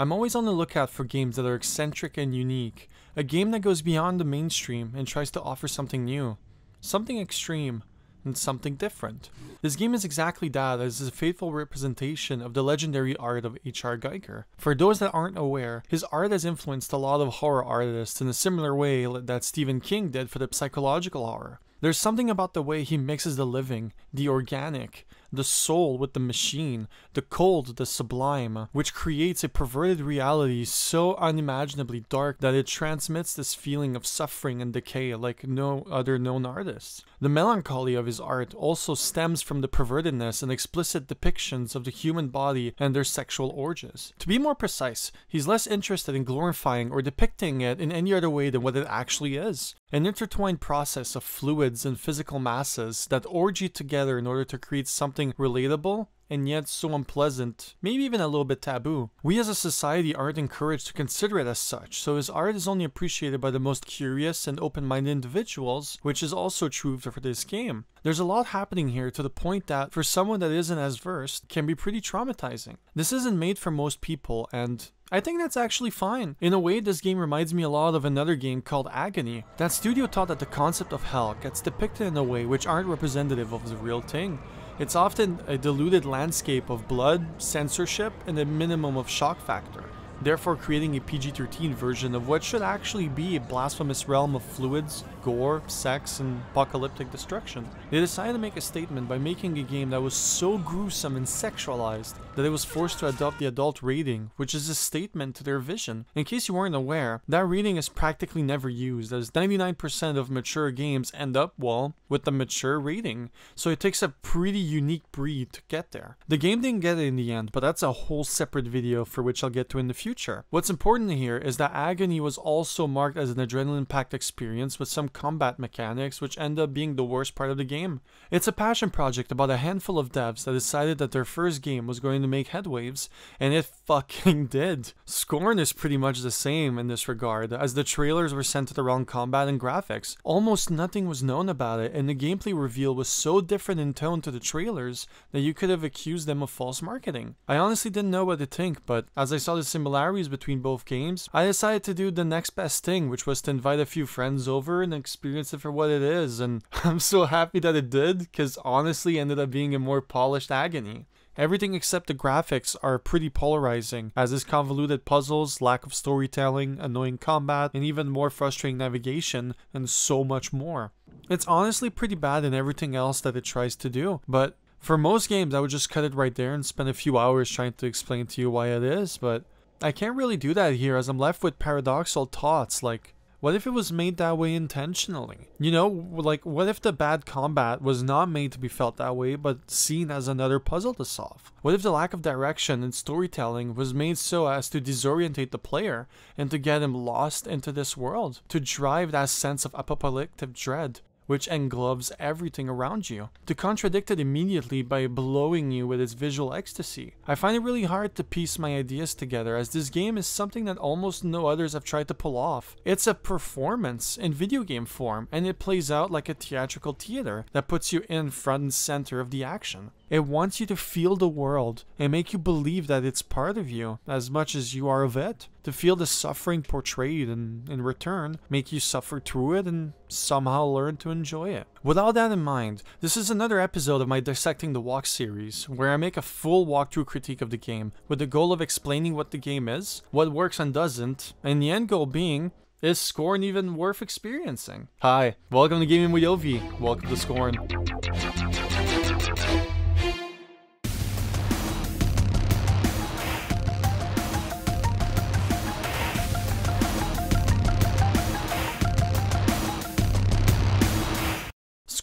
I'm always on the lookout for games that are eccentric and unique, a game that goes beyond the mainstream and tries to offer something new, something extreme, and something different. This game is exactly that as a faithful representation of the legendary art of H.R. Giger. For those that aren't aware, his art has influenced a lot of horror artists in a similar way that Stephen King did for the psychological horror. There's something about the way he mixes the living, the organic, the soul with the machine, the cold, the sublime, which creates a perverted reality so unimaginably dark that it transmits this feeling of suffering and decay like no other known artist. The melancholy of his art also stems from the pervertedness and explicit depictions of the human body and their sexual orgies. To be more precise, he's less interested in glorifying or depicting it in any other way than what it actually is. An intertwined process of and physical masses that orgy together in order to create something relatable and yet so unpleasant, maybe even a little bit taboo. We as a society aren't encouraged to consider it as such, so his art is only appreciated by the most curious and open-minded individuals, which is also true for this game. There's a lot happening here to the point that, for someone that isn't as versed, can be pretty traumatizing. This isn't made for most people, and I think that's actually fine. In a way, this game reminds me a lot of another game called Agony. That studio thought that the concept of hell gets depicted in a way which aren't representative of the real thing. It's often a diluted landscape of blood, censorship, and a minimum of shock factor therefore creating a PG-13 version of what should actually be a blasphemous realm of fluids, gore, sex, and apocalyptic destruction. They decided to make a statement by making a game that was so gruesome and sexualized that it was forced to adopt the adult rating, which is a statement to their vision. In case you weren't aware, that rating is practically never used, as 99% of mature games end up, well, with the mature rating, so it takes a pretty unique breed to get there. The game didn't get it in the end, but that's a whole separate video for which I'll get to in the future. What's important here is that Agony was also marked as an adrenaline-packed experience with some combat mechanics which end up being the worst part of the game. It's a passion project about a handful of devs that decided that their first game was going to make headwaves, and it fucking did. Scorn is pretty much the same in this regard, as the trailers were centered around combat and graphics. Almost nothing was known about it, and the gameplay reveal was so different in tone to the trailers that you could have accused them of false marketing. I honestly didn't know what to think, but as I saw the similarities between both games, I decided to do the next best thing, which was to invite a few friends over and experience it for what it is. And I'm so happy that it did, because honestly ended up being a more polished agony. Everything except the graphics are pretty polarizing, as is convoluted puzzles, lack of storytelling, annoying combat, and even more frustrating navigation, and so much more. It's honestly pretty bad in everything else that it tries to do, but for most games I would just cut it right there and spend a few hours trying to explain to you why it is, but I can't really do that here as I'm left with paradoxical thoughts like, what if it was made that way intentionally? You know, like, what if the bad combat was not made to be felt that way, but seen as another puzzle to solve? What if the lack of direction and storytelling was made so as to disorientate the player and to get him lost into this world? To drive that sense of apocalyptic dread? Which engloves everything around you, to contradict it immediately by blowing you with its visual ecstasy. I find it really hard to piece my ideas together as this game is something that almost no others have tried to pull off. It's a performance in video game form and it plays out like a theatrical theater that puts you in front and center of the action. It wants you to feel the world and make you believe that it's part of you as much as you are of it. To feel the suffering portrayed and in return make you suffer through it and somehow learn to enjoy it. With all that in mind, this is another episode of my Dissecting the Walk series, where I make a full walkthrough critique of the game with the goal of explaining what the game is, what works and doesn't, and the end goal being is Scorn even worth experiencing? Hi, welcome to Gaming with Jovy. Welcome to Scorn.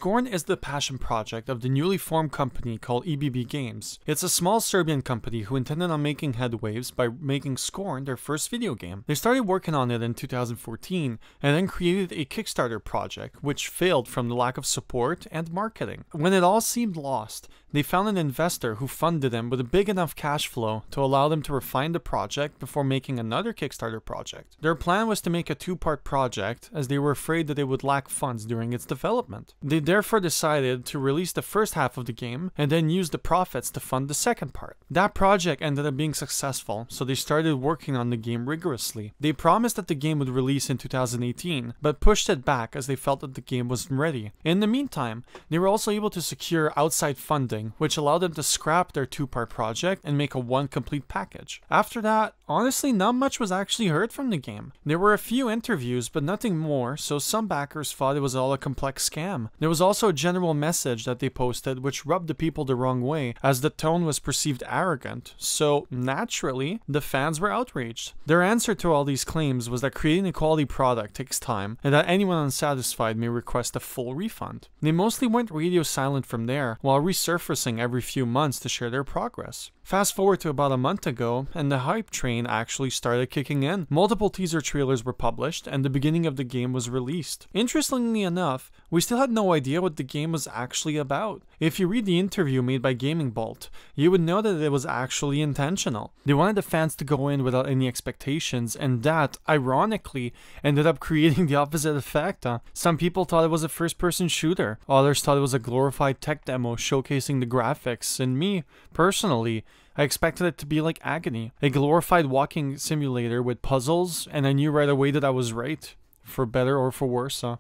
Scorn is the passion project of the newly formed company called EBB Games. It's a small Serbian company who intended on making headwaves by making Scorn their first video game. They started working on it in 2014 and then created a Kickstarter project, which failed from the lack of support and marketing. When it all seemed lost, they found an investor who funded them with a big enough cash flow to allow them to refine the project before making another Kickstarter project. Their plan was to make a two-part project as they were afraid that they would lack funds during its development. They therefore decided to release the first half of the game and then use the profits to fund the second part. That project ended up being successful, so they started working on the game rigorously. They promised that the game would release in 2018, but pushed it back as they felt that the game wasn't ready. In the meantime, they were also able to secure outside funding, which allowed them to scrap their two-part project and make a one complete package. After that, honestly not much was actually heard from the game. There were a few interviews, but nothing more, so some backers thought it was all a complex scam. There was also a general message that they posted which rubbed the people the wrong way, as the tone was perceived arrogant, so naturally, the fans were outraged. Their answer to all these claims was that creating a quality product takes time, and that anyone unsatisfied may request a full refund. They mostly went radio silent from there, while resurfacing every few months to share their progress. Fast forward to about a month ago, and the hype train actually started kicking in. Multiple teaser trailers were published, and the beginning of the game was released. Interestingly enough, we still had no idea what the game was actually about. If you read the interview made by Gaming Bolt, you would know that it was actually intentional. They wanted the fans to go in without any expectations, and that, ironically, ended up creating the opposite effect. Huh? Some people thought it was a first person shooter, others thought it was a glorified tech demo showcasing the graphics, and me, personally, I expected it to be like Agony, a glorified walking simulator with puzzles, and I knew right away that I was right, for better or for worse. Huh?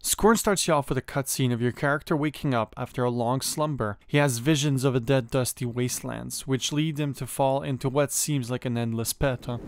Scorn starts you off with a cutscene of your character waking up after a long slumber. He has visions of a dead, dusty wastelands, which lead him to fall into what seems like an endless pit. Huh?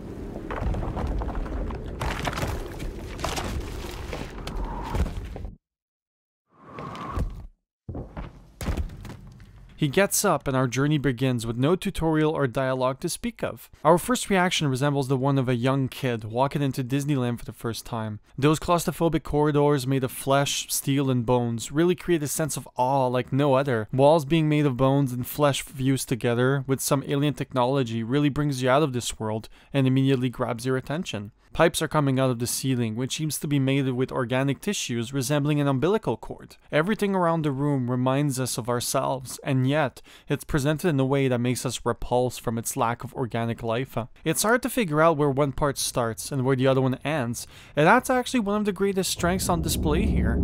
He gets up and our journey begins with no tutorial or dialogue to speak of. Our first reaction resembles the one of a young kid walking into Disneyland for the first time. Those claustrophobic corridors made of flesh, steel, and bones really create a sense of awe like no other. Walls being made of bones and flesh fused together with some alien technology really brings you out of this world and immediately grabs your attention. Pipes are coming out of the ceiling, which seems to be made with organic tissues resembling an umbilical cord. Everything around the room reminds us of ourselves, and yet, it's presented in a way that makes us repulse from its lack of organic life. It's hard to figure out where one part starts and where the other one ends, and that's actually one of the greatest strengths on display here.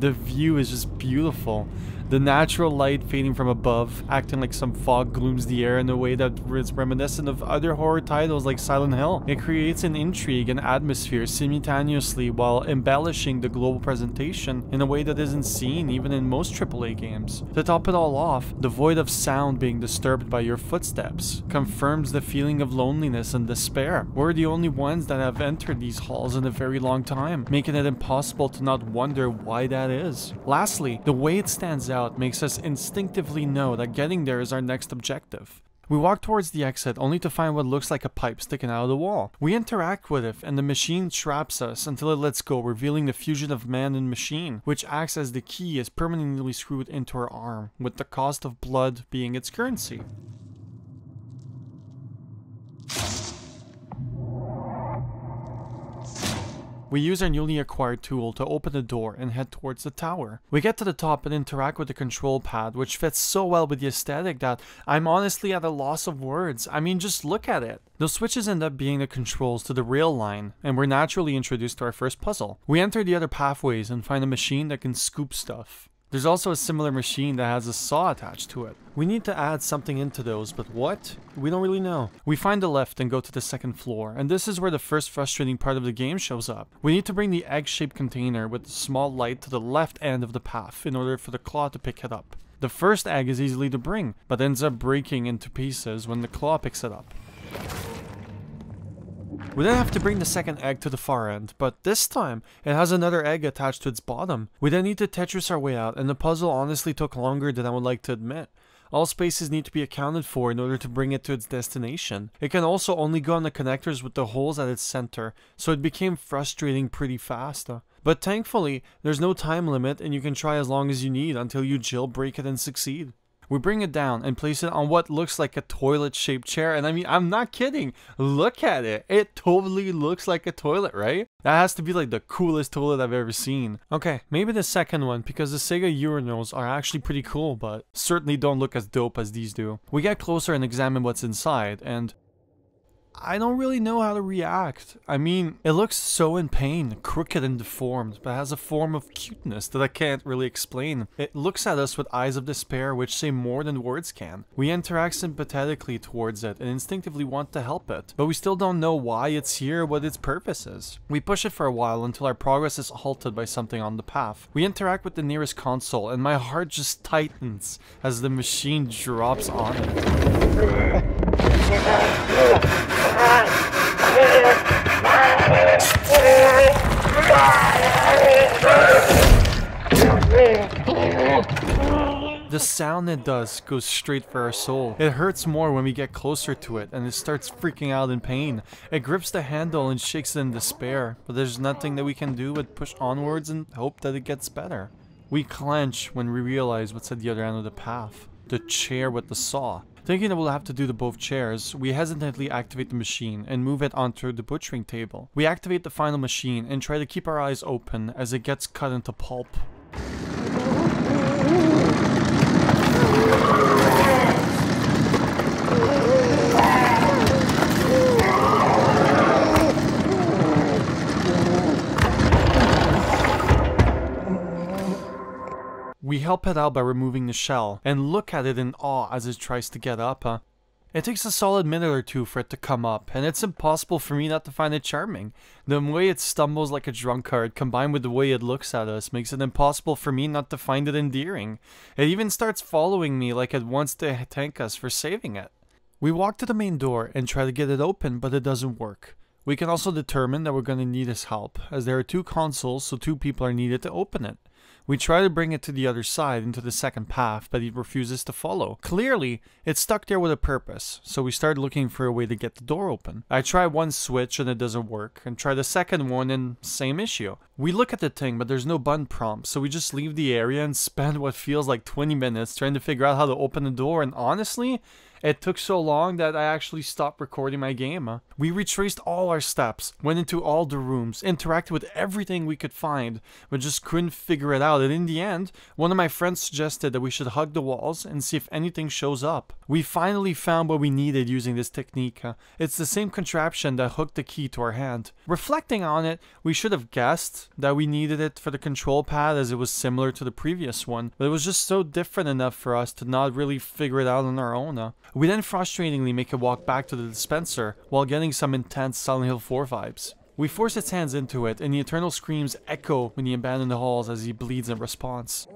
The view is just beautiful. The natural light fading from above, acting like some fog glooms the air in a way that is reminiscent of other horror titles like Silent Hill. It creates an intrigue and atmosphere simultaneously while embellishing the global presentation in a way that isn't seen even in most AAA games. To top it all off, the void of sound being disturbed by your footsteps confirms the feeling of loneliness and despair. We're the only ones that have entered these halls in a very long time, making it impossible to not wonder why that is. Lastly, the way it stands out out makes us instinctively know that getting there is our next objective. We walk towards the exit only to find what looks like a pipe sticking out of the wall. We interact with it and the machine traps us until it lets go, revealing the fusion of man and machine, which acts as the key is permanently screwed into our arm, with the cost of blood being its currency. We use our newly acquired tool to open the door and head towards the tower. We get to the top and interact with the control pad, which fits so well with the aesthetic that I'm honestly at a loss of words. I mean, just look at it. Those switches end up being the controls to the rail line, and we're naturally introduced to our first puzzle. We enter the other pathways and find a machine that can scoop stuff. There's also a similar machine that has a saw attached to it. We need to add something into those, but what? We don't really know. We find the lift and go to the second floor, and this is where the first frustrating part of the game shows up. We need to bring the egg-shaped container with the small light to the left end of the path in order for the claw to pick it up. The first egg is easily to bring, but ends up breaking into pieces when the claw picks it up. We then have to bring the second egg to the far end, but this time, it has another egg attached to its bottom. We then need to Tetris our way out, and the puzzle honestly took longer than I would like to admit. All spaces need to be accounted for in order to bring it to its destination. It can also only go on the connectors with the holes at its center, so it became frustrating pretty fast. Uh, but thankfully, there's no time limit and you can try as long as you need until you jailbreak it and succeed. We bring it down and place it on what looks like a toilet shaped chair. And I mean, I'm not kidding. Look at it. It totally looks like a toilet, right? That has to be like the coolest toilet I've ever seen. Okay, maybe the second one because the Sega urinals are actually pretty cool, but certainly don't look as dope as these do. We get closer and examine what's inside and I don't really know how to react. I mean, it looks so in pain, crooked and deformed, but has a form of cuteness that I can't really explain. It looks at us with eyes of despair which say more than words can. We interact sympathetically towards it and instinctively want to help it, but we still don't know why it's here what its purpose is. We push it for a while until our progress is halted by something on the path. We interact with the nearest console and my heart just tightens as the machine drops on it. The sound it does goes straight for our soul. It hurts more when we get closer to it and it starts freaking out in pain. It grips the handle and shakes it in despair, but there's nothing that we can do but push onwards and hope that it gets better. We clench when we realize what's at the other end of the path. The chair with the saw. Thinking that we'll have to do the both chairs, we hesitantly activate the machine and move it onto the butchering table. We activate the final machine and try to keep our eyes open as it gets cut into pulp. We help it out by removing the shell, and look at it in awe as it tries to get up. Huh? It takes a solid minute or two for it to come up, and it's impossible for me not to find it charming. The way it stumbles like a drunkard, combined with the way it looks at us, makes it impossible for me not to find it endearing. It even starts following me like it wants to thank us for saving it. We walk to the main door and try to get it open, but it doesn't work. We can also determine that we're going to need his help, as there are two consoles, so two people are needed to open it. We try to bring it to the other side into the second path, but it refuses to follow. Clearly, it's stuck there with a purpose, so we start looking for a way to get the door open. I try one switch and it doesn't work, and try the second one and same issue. We look at the thing, but there's no button prompt, so we just leave the area and spend what feels like 20 minutes trying to figure out how to open the door, and honestly, it took so long that I actually stopped recording my game. We retraced all our steps, went into all the rooms, interacted with everything we could find, but just couldn't figure it out. And in the end, one of my friends suggested that we should hug the walls and see if anything shows up. We finally found what we needed using this technique. It's the same contraption that hooked the key to our hand. Reflecting on it, we should have guessed that we needed it for the control pad as it was similar to the previous one, but it was just so different enough for us to not really figure it out on our own. We then frustratingly make a walk back to the dispenser while getting some intense Silent Hill 4 vibes. We force its hands into it, and the eternal screams echo when the halls as he bleeds in response.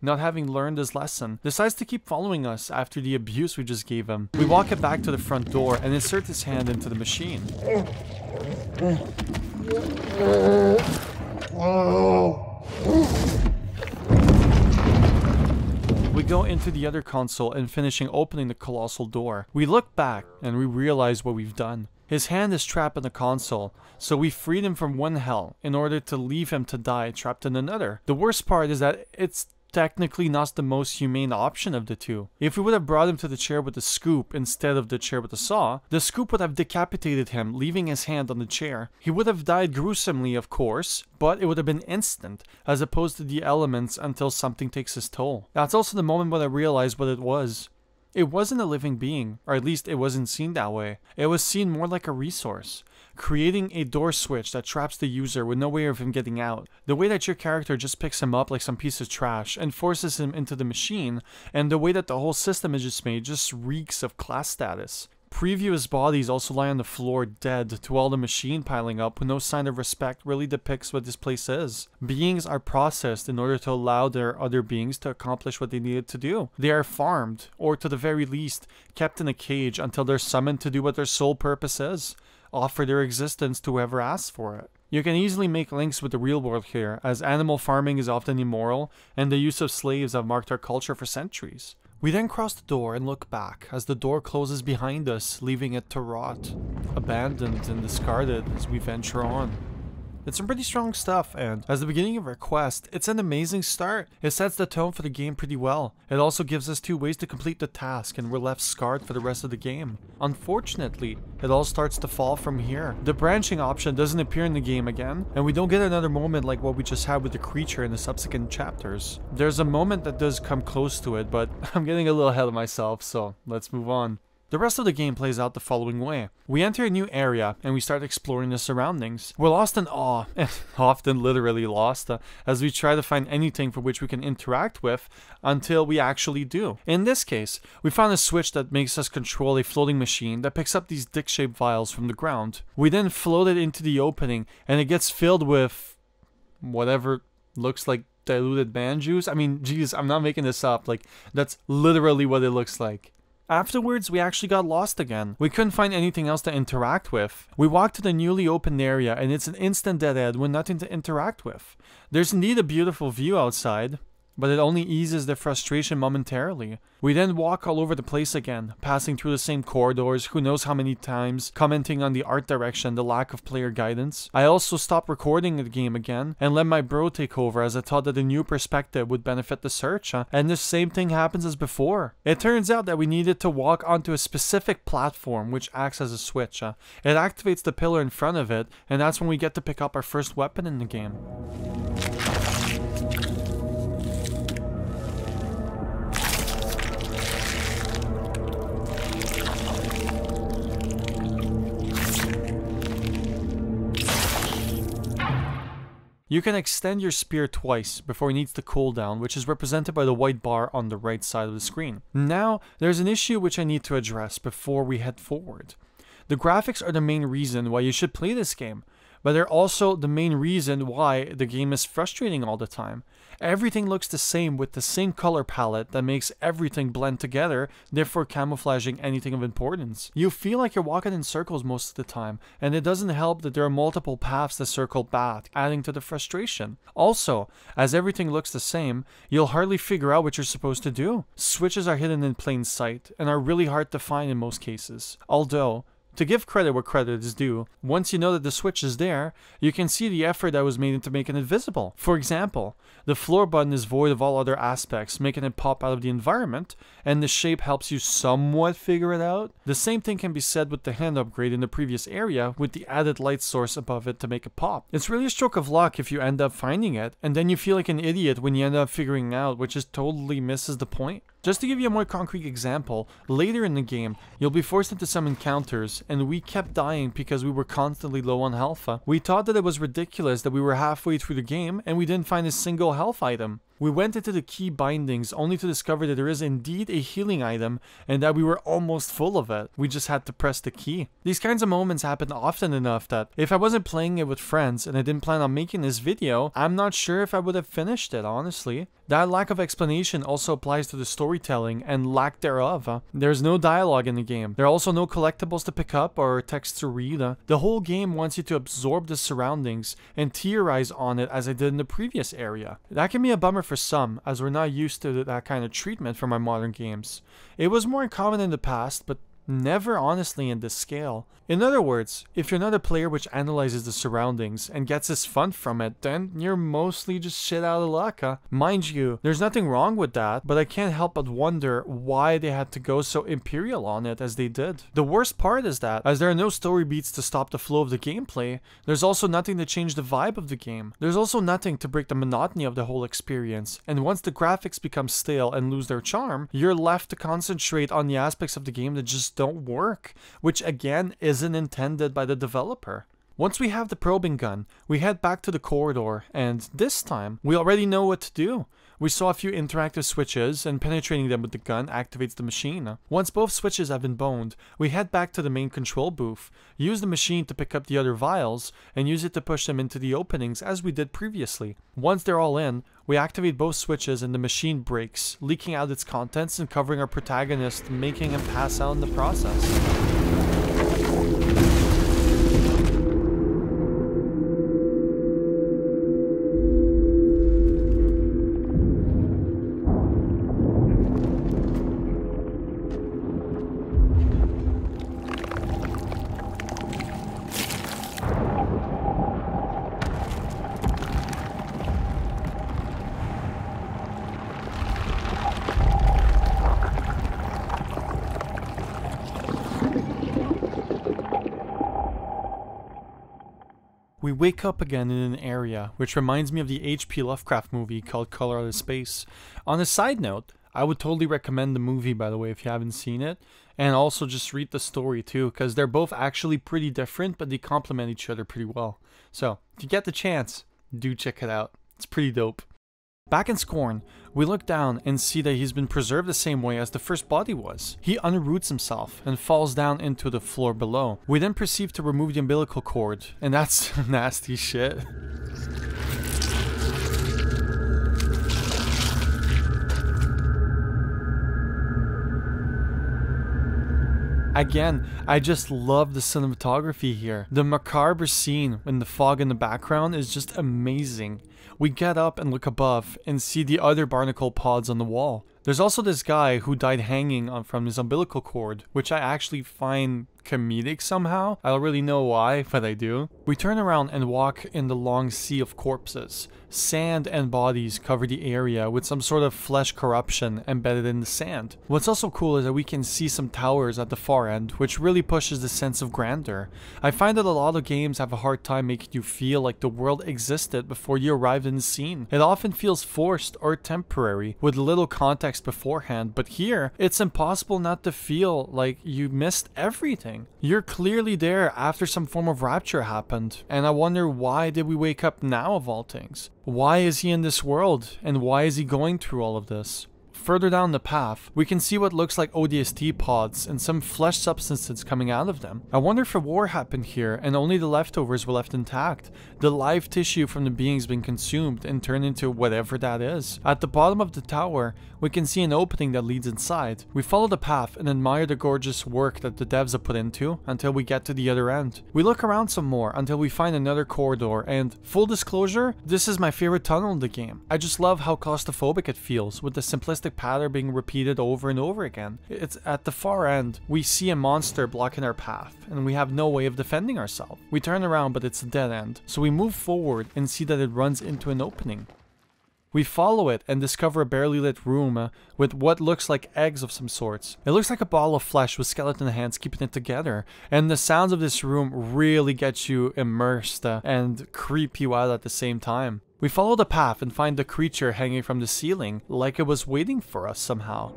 Not having learned his lesson, decides to keep following us after the abuse we just gave him. We walk it back to the front door and insert his hand into the machine. We go into the other console and finishing opening the colossal door. We look back and we realize what we've done. His hand is trapped in the console, so we freed him from one hell in order to leave him to die trapped in another. The worst part is that it's technically not the most humane option of the two. If we would have brought him to the chair with the scoop instead of the chair with the saw, the scoop would have decapitated him, leaving his hand on the chair. He would have died gruesomely, of course, but it would have been instant, as opposed to the elements until something takes its toll. That's also the moment when I realized what it was. It wasn't a living being, or at least it wasn't seen that way. It was seen more like a resource creating a door switch that traps the user with no way of him getting out. The way that your character just picks him up like some piece of trash and forces him into the machine, and the way that the whole system is just made just reeks of class status. Previous bodies also lie on the floor dead to all the machine piling up with no sign of respect really depicts what this place is. Beings are processed in order to allow their other beings to accomplish what they needed to do. They are farmed, or to the very least, kept in a cage until they're summoned to do what their sole purpose is offer their existence to whoever asks for it. You can easily make links with the real world here, as animal farming is often immoral, and the use of slaves have marked our culture for centuries. We then cross the door and look back as the door closes behind us, leaving it to rot, abandoned and discarded as we venture on. It's some pretty strong stuff, and as the beginning of our quest, it's an amazing start. It sets the tone for the game pretty well. It also gives us two ways to complete the task, and we're left scarred for the rest of the game. Unfortunately, it all starts to fall from here. The branching option doesn't appear in the game again, and we don't get another moment like what we just had with the creature in the subsequent chapters. There's a moment that does come close to it, but I'm getting a little ahead of myself, so let's move on. The rest of the game plays out the following way. We enter a new area and we start exploring the surroundings. We're lost in awe, and often literally lost, uh, as we try to find anything for which we can interact with until we actually do. In this case, we found a switch that makes us control a floating machine that picks up these dick-shaped vials from the ground. We then float it into the opening and it gets filled with whatever looks like diluted man juice. I mean, geez, I'm not making this up. Like, that's literally what it looks like. Afterwards, we actually got lost again. We couldn't find anything else to interact with. We walked to the newly opened area and it's an instant dead end with nothing to interact with. There's indeed a beautiful view outside, but it only eases the frustration momentarily. We then walk all over the place again, passing through the same corridors who knows how many times, commenting on the art direction, the lack of player guidance. I also stopped recording the game again and let my bro take over as I thought that a new perspective would benefit the search, huh? and the same thing happens as before. It turns out that we needed to walk onto a specific platform which acts as a switch. Huh? It activates the pillar in front of it, and that's when we get to pick up our first weapon in the game. You can extend your spear twice before it needs to cool down, which is represented by the white bar on the right side of the screen. Now, there's an issue which I need to address before we head forward. The graphics are the main reason why you should play this game, but they're also the main reason why the game is frustrating all the time. Everything looks the same with the same color palette that makes everything blend together, therefore camouflaging anything of importance. You feel like you're walking in circles most of the time, and it doesn't help that there are multiple paths that circle back, adding to the frustration. Also, as everything looks the same, you'll hardly figure out what you're supposed to do. Switches are hidden in plain sight, and are really hard to find in most cases. Although, to give credit where credit is due, once you know that the switch is there, you can see the effort that was made into making it visible. For example, the floor button is void of all other aspects, making it pop out of the environment, and the shape helps you somewhat figure it out. The same thing can be said with the hand upgrade in the previous area, with the added light source above it to make it pop. It's really a stroke of luck if you end up finding it, and then you feel like an idiot when you end up figuring out, which just totally misses the point. Just to give you a more concrete example, later in the game, you'll be forced into some encounters, and we kept dying because we were constantly low on health. We thought that it was ridiculous that we were halfway through the game and we didn't find a single health item. We went into the key bindings only to discover that there is indeed a healing item and that we were almost full of it. We just had to press the key. These kinds of moments happen often enough that if I wasn't playing it with friends and I didn't plan on making this video, I'm not sure if I would have finished it, honestly. That lack of explanation also applies to the storytelling and lack thereof. Uh, there's no dialogue in the game. There are also no collectibles to pick up or text to read. Uh, the whole game wants you to absorb the surroundings and theorize on it as I did in the previous area. That can be a bummer for some, as we're not used to that kind of treatment from our modern games. It was more common in the past, but never honestly in this scale. In other words, if you're not a player which analyzes the surroundings and gets his fun from it, then you're mostly just shit out of luck, huh? Mind you, there's nothing wrong with that, but I can't help but wonder why they had to go so imperial on it as they did. The worst part is that, as there are no story beats to stop the flow of the gameplay, there's also nothing to change the vibe of the game. There's also nothing to break the monotony of the whole experience, and once the graphics become stale and lose their charm, you're left to concentrate on the aspects of the game that just don't work, which again isn't intended by the developer. Once we have the probing gun, we head back to the corridor, and this time, we already know what to do. We saw a few interactive switches, and penetrating them with the gun activates the machine. Once both switches have been boned, we head back to the main control booth, use the machine to pick up the other vials, and use it to push them into the openings as we did previously. Once they're all in, we activate both switches and the machine breaks, leaking out its contents and covering our protagonist, making him pass out in the process. Wake up again in an area which reminds me of the H.P. Lovecraft movie called Color Out of Space. On a side note, I would totally recommend the movie by the way if you haven't seen it, and also just read the story too because they're both actually pretty different but they complement each other pretty well. So, if you get the chance, do check it out. It's pretty dope. Back in Scorn, we look down and see that he's been preserved the same way as the first body was. He unroots himself and falls down into the floor below. We then proceed to remove the umbilical cord, and that's nasty shit. Again, I just love the cinematography here. The macabre scene in the fog in the background is just amazing. We get up and look above and see the other barnacle pods on the wall. There's also this guy who died hanging from his umbilical cord, which I actually find comedic somehow. I don't really know why, but I do. We turn around and walk in the long sea of corpses. Sand and bodies cover the area with some sort of flesh corruption embedded in the sand. What's also cool is that we can see some towers at the far end, which really pushes the sense of grandeur. I find that a lot of games have a hard time making you feel like the world existed before you arrived in the scene. It often feels forced or temporary, with little context beforehand, but here, it's impossible not to feel like you missed everything. You're clearly there after some form of rapture happened, and I wonder why did we wake up now of all things? Why is he in this world, and why is he going through all of this? Further down the path, we can see what looks like ODST pods and some flesh substances coming out of them. I wonder if a war happened here and only the leftovers were left intact. The live tissue from the beings been consumed and turned into whatever that is. At the bottom of the tower, we can see an opening that leads inside. We follow the path and admire the gorgeous work that the devs have put into until we get to the other end. We look around some more until we find another corridor and, full disclosure, this is my favorite tunnel in the game. I just love how claustrophobic it feels with the simplistic pattern being repeated over and over again. It's at the far end, we see a monster blocking our path, and we have no way of defending ourselves. We turn around, but it's a dead end, so we move forward and see that it runs into an opening. We follow it and discover a barely lit room uh, with what looks like eggs of some sorts. It looks like a ball of flesh with skeleton hands keeping it together, and the sounds of this room really get you immersed uh, and creep you out at the same time. We follow the path and find the creature hanging from the ceiling, like it was waiting for us somehow.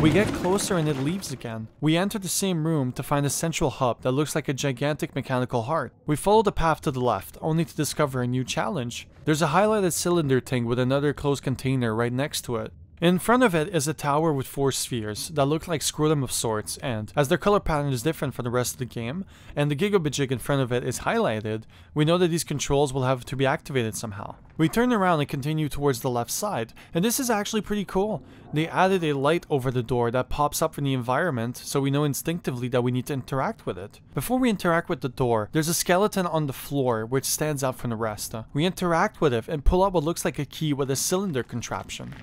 We get closer and it leaves again. We enter the same room to find a central hub that looks like a gigantic mechanical heart. We follow the path to the left, only to discover a new challenge. There's a highlighted cylinder thing with another closed container right next to it. In front of it is a tower with four spheres that look like scrotum of sorts and, as their color pattern is different from the rest of the game, and the gigabajig in front of it is highlighted, we know that these controls will have to be activated somehow. We turn around and continue towards the left side, and this is actually pretty cool. They added a light over the door that pops up from the environment, so we know instinctively that we need to interact with it. Before we interact with the door, there's a skeleton on the floor which stands out from the rest. We interact with it and pull out what looks like a key with a cylinder contraption.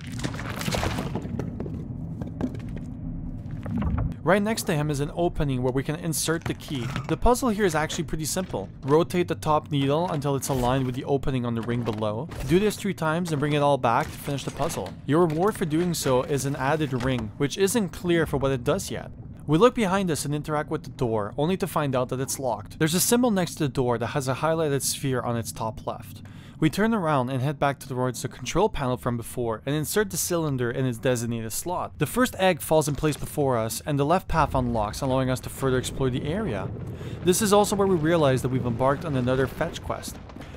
Right next to him is an opening where we can insert the key. The puzzle here is actually pretty simple. Rotate the top needle until it's aligned with the opening on the ring below. Do this three times and bring it all back to finish the puzzle. Your reward for doing so is an added ring, which isn't clear for what it does yet. We look behind us and interact with the door, only to find out that it's locked. There's a symbol next to the door that has a highlighted sphere on its top left. We turn around and head back towards the control panel from before and insert the cylinder in its designated slot. The first egg falls in place before us and the left path unlocks allowing us to further explore the area. This is also where we realize that we've embarked on another fetch quest.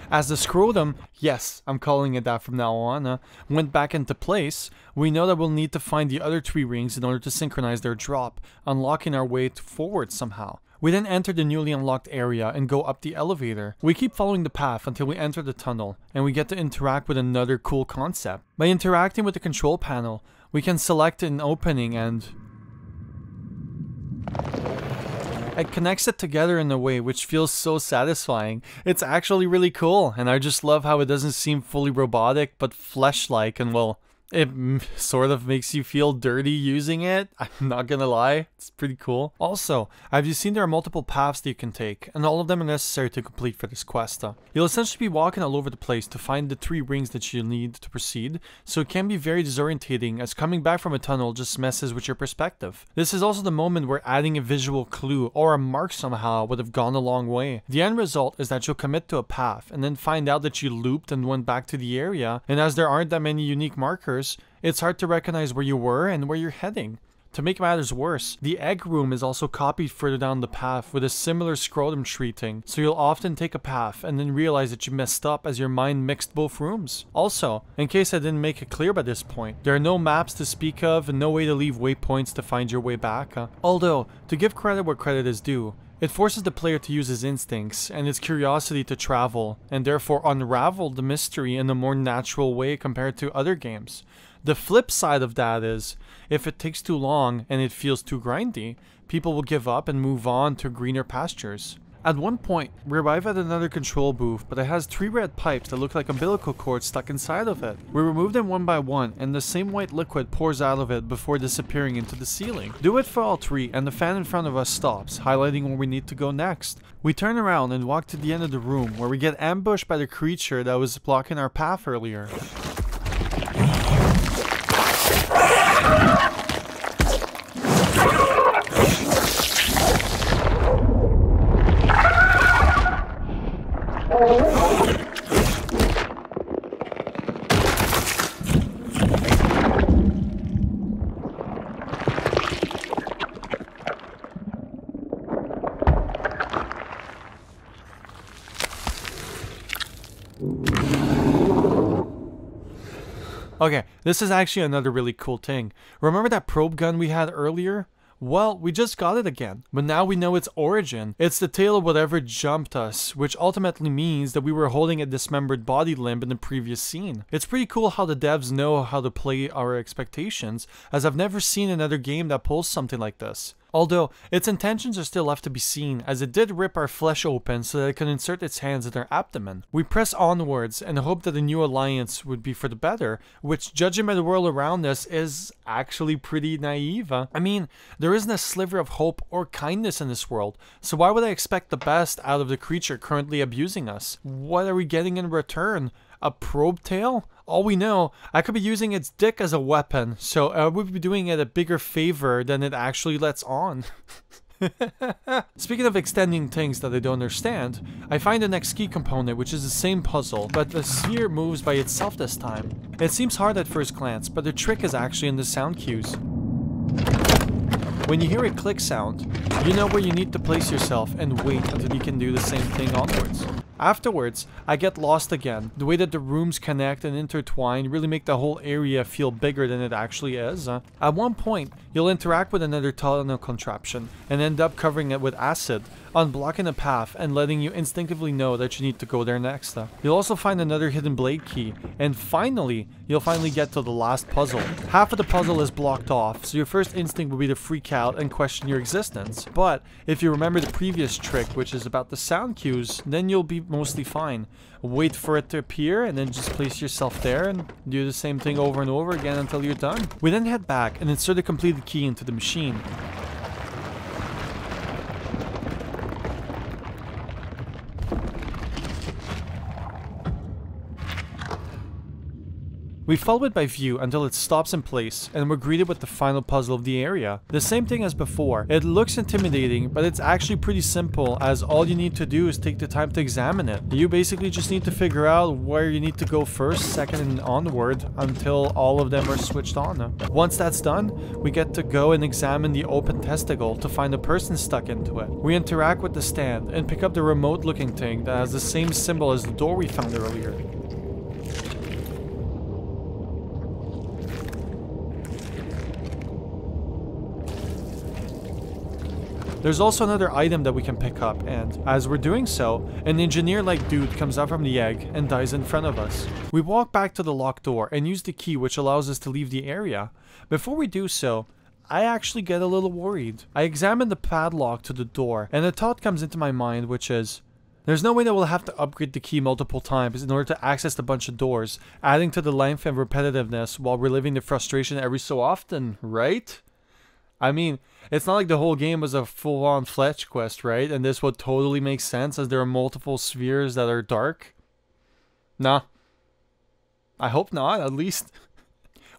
As the scrotum, yes, I'm calling it that from now on, uh, went back into place, we know that we'll need to find the other three rings in order to synchronize their drop, unlocking our way forward somehow. We then enter the newly unlocked area and go up the elevator. We keep following the path until we enter the tunnel, and we get to interact with another cool concept. By interacting with the control panel, we can select an opening and... It connects it together in a way which feels so satisfying. It's actually really cool, and I just love how it doesn't seem fully robotic, but flesh-like, and well, It sort of makes you feel dirty using it. I'm not gonna lie, it's pretty cool. Also, have you seen there are multiple paths that you can take, and all of them are necessary to complete for this quest. You'll essentially be walking all over the place to find the three rings that you need to proceed, so it can be very disorientating as coming back from a tunnel just messes with your perspective. This is also the moment where adding a visual clue or a mark somehow would have gone a long way. The end result is that you'll commit to a path and then find out that you looped and went back to the area, and as there aren't that many unique markers, it's hard to recognize where you were and where you're heading. To make matters worse, the egg room is also copied further down the path with a similar scrotum treating, so you'll often take a path and then realize that you messed up as your mind mixed both rooms. Also, in case I didn't make it clear by this point, there are no maps to speak of and no way to leave waypoints to find your way back. uh. Although, to give credit where credit is due, it forces the player to use his instincts and his curiosity to travel, and therefore unravel the mystery in a more natural way compared to other games. The flip side of that is, if it takes too long and it feels too grindy, people will give up and move on to greener pastures. At one point, we arrive at another control booth, but it has three red pipes that look like umbilical cords stuck inside of it. We remove them one by one, and the same white liquid pours out of it before disappearing into the ceiling. Do it for all three, and the fan in front of us stops, highlighting where we need to go next. We turn around and walk to the end of the room, where we get ambushed by the creature that was blocking our path earlier. Okay, this is actually another really cool thing. Remember that probe gun we had earlier? Well, we just got it again, but now we know its origin. It's the tail of whatever jumped us, which ultimately means that we were holding a dismembered body limb in the previous scene. It's pretty cool how the devs know how to play our expectations, as I've never seen another game that pulls something like this. Although, its intentions are still left to be seen, as it did rip our flesh open so that it could insert its hands in our abdomen. We press onwards and hope that the new alliance would be for the better, which, judging by the world around us, is actually pretty naive. I mean, there isn't a sliver of hope or kindness in this world, so why would I expect the best out of the creature currently abusing us? What are we getting in return? A probe tail? All we know, I could be using its dick as a weapon, so I would be doing it a bigger favor than it actually lets on. Speaking of extending things that I don't understand, I find the next key component which is the same puzzle, but the sphere moves by itself this time. It seems hard at first glance, but the trick is actually in the sound cues. When you hear a click sound, you know where you need to place yourself and wait until you can do the same thing onwards. Afterwards, I get lost again. The way that the rooms connect and intertwine really make the whole area feel bigger than it actually is. At one point, you'll interact with another tunnel contraption and end up covering it with acid, unblocking a path and letting you instinctively know that you need to go there next. You'll also find another hidden blade key, and finally, you'll finally get to the last puzzle. Half of the puzzle is blocked off, so your first instinct will be to freak out and question your existence. But if you remember the previous trick, which is about the sound cues, then you'll be mostly fine. Wait for it to appear and then just place yourself there and do the same thing over and over again until you're done. We then head back and insert the completed key into the machine. We follow it by view until it stops in place, and we're greeted with the final puzzle of the area. The same thing as before. It looks intimidating, but it's actually pretty simple, as all you need to do is take the time to examine it. You basically just need to figure out where you need to go first, second, and onward until all of them are switched on. Once that's done, we get to go and examine the open testicle to find a person stuck into it. We interact with the stand and pick up the remote looking thing that has the same symbol as the door we found earlier. There's also another item that we can pick up, and as we're doing so, an engineer-like dude comes out from the egg and dies in front of us. We walk back to the locked door and use the key which allows us to leave the area. Before we do so, I actually get a little worried. I examine the padlock to the door, and a thought comes into my mind which is, There's no way that we'll have to upgrade the key multiple times in order to access a bunch of doors, adding to the length and repetitiveness while reliving the frustration every so often, right? I mean, it's not like the whole game was a full-on fetch quest, right? And this would totally make sense as there are multiple spheres that are dark. Nah. I hope not, at least.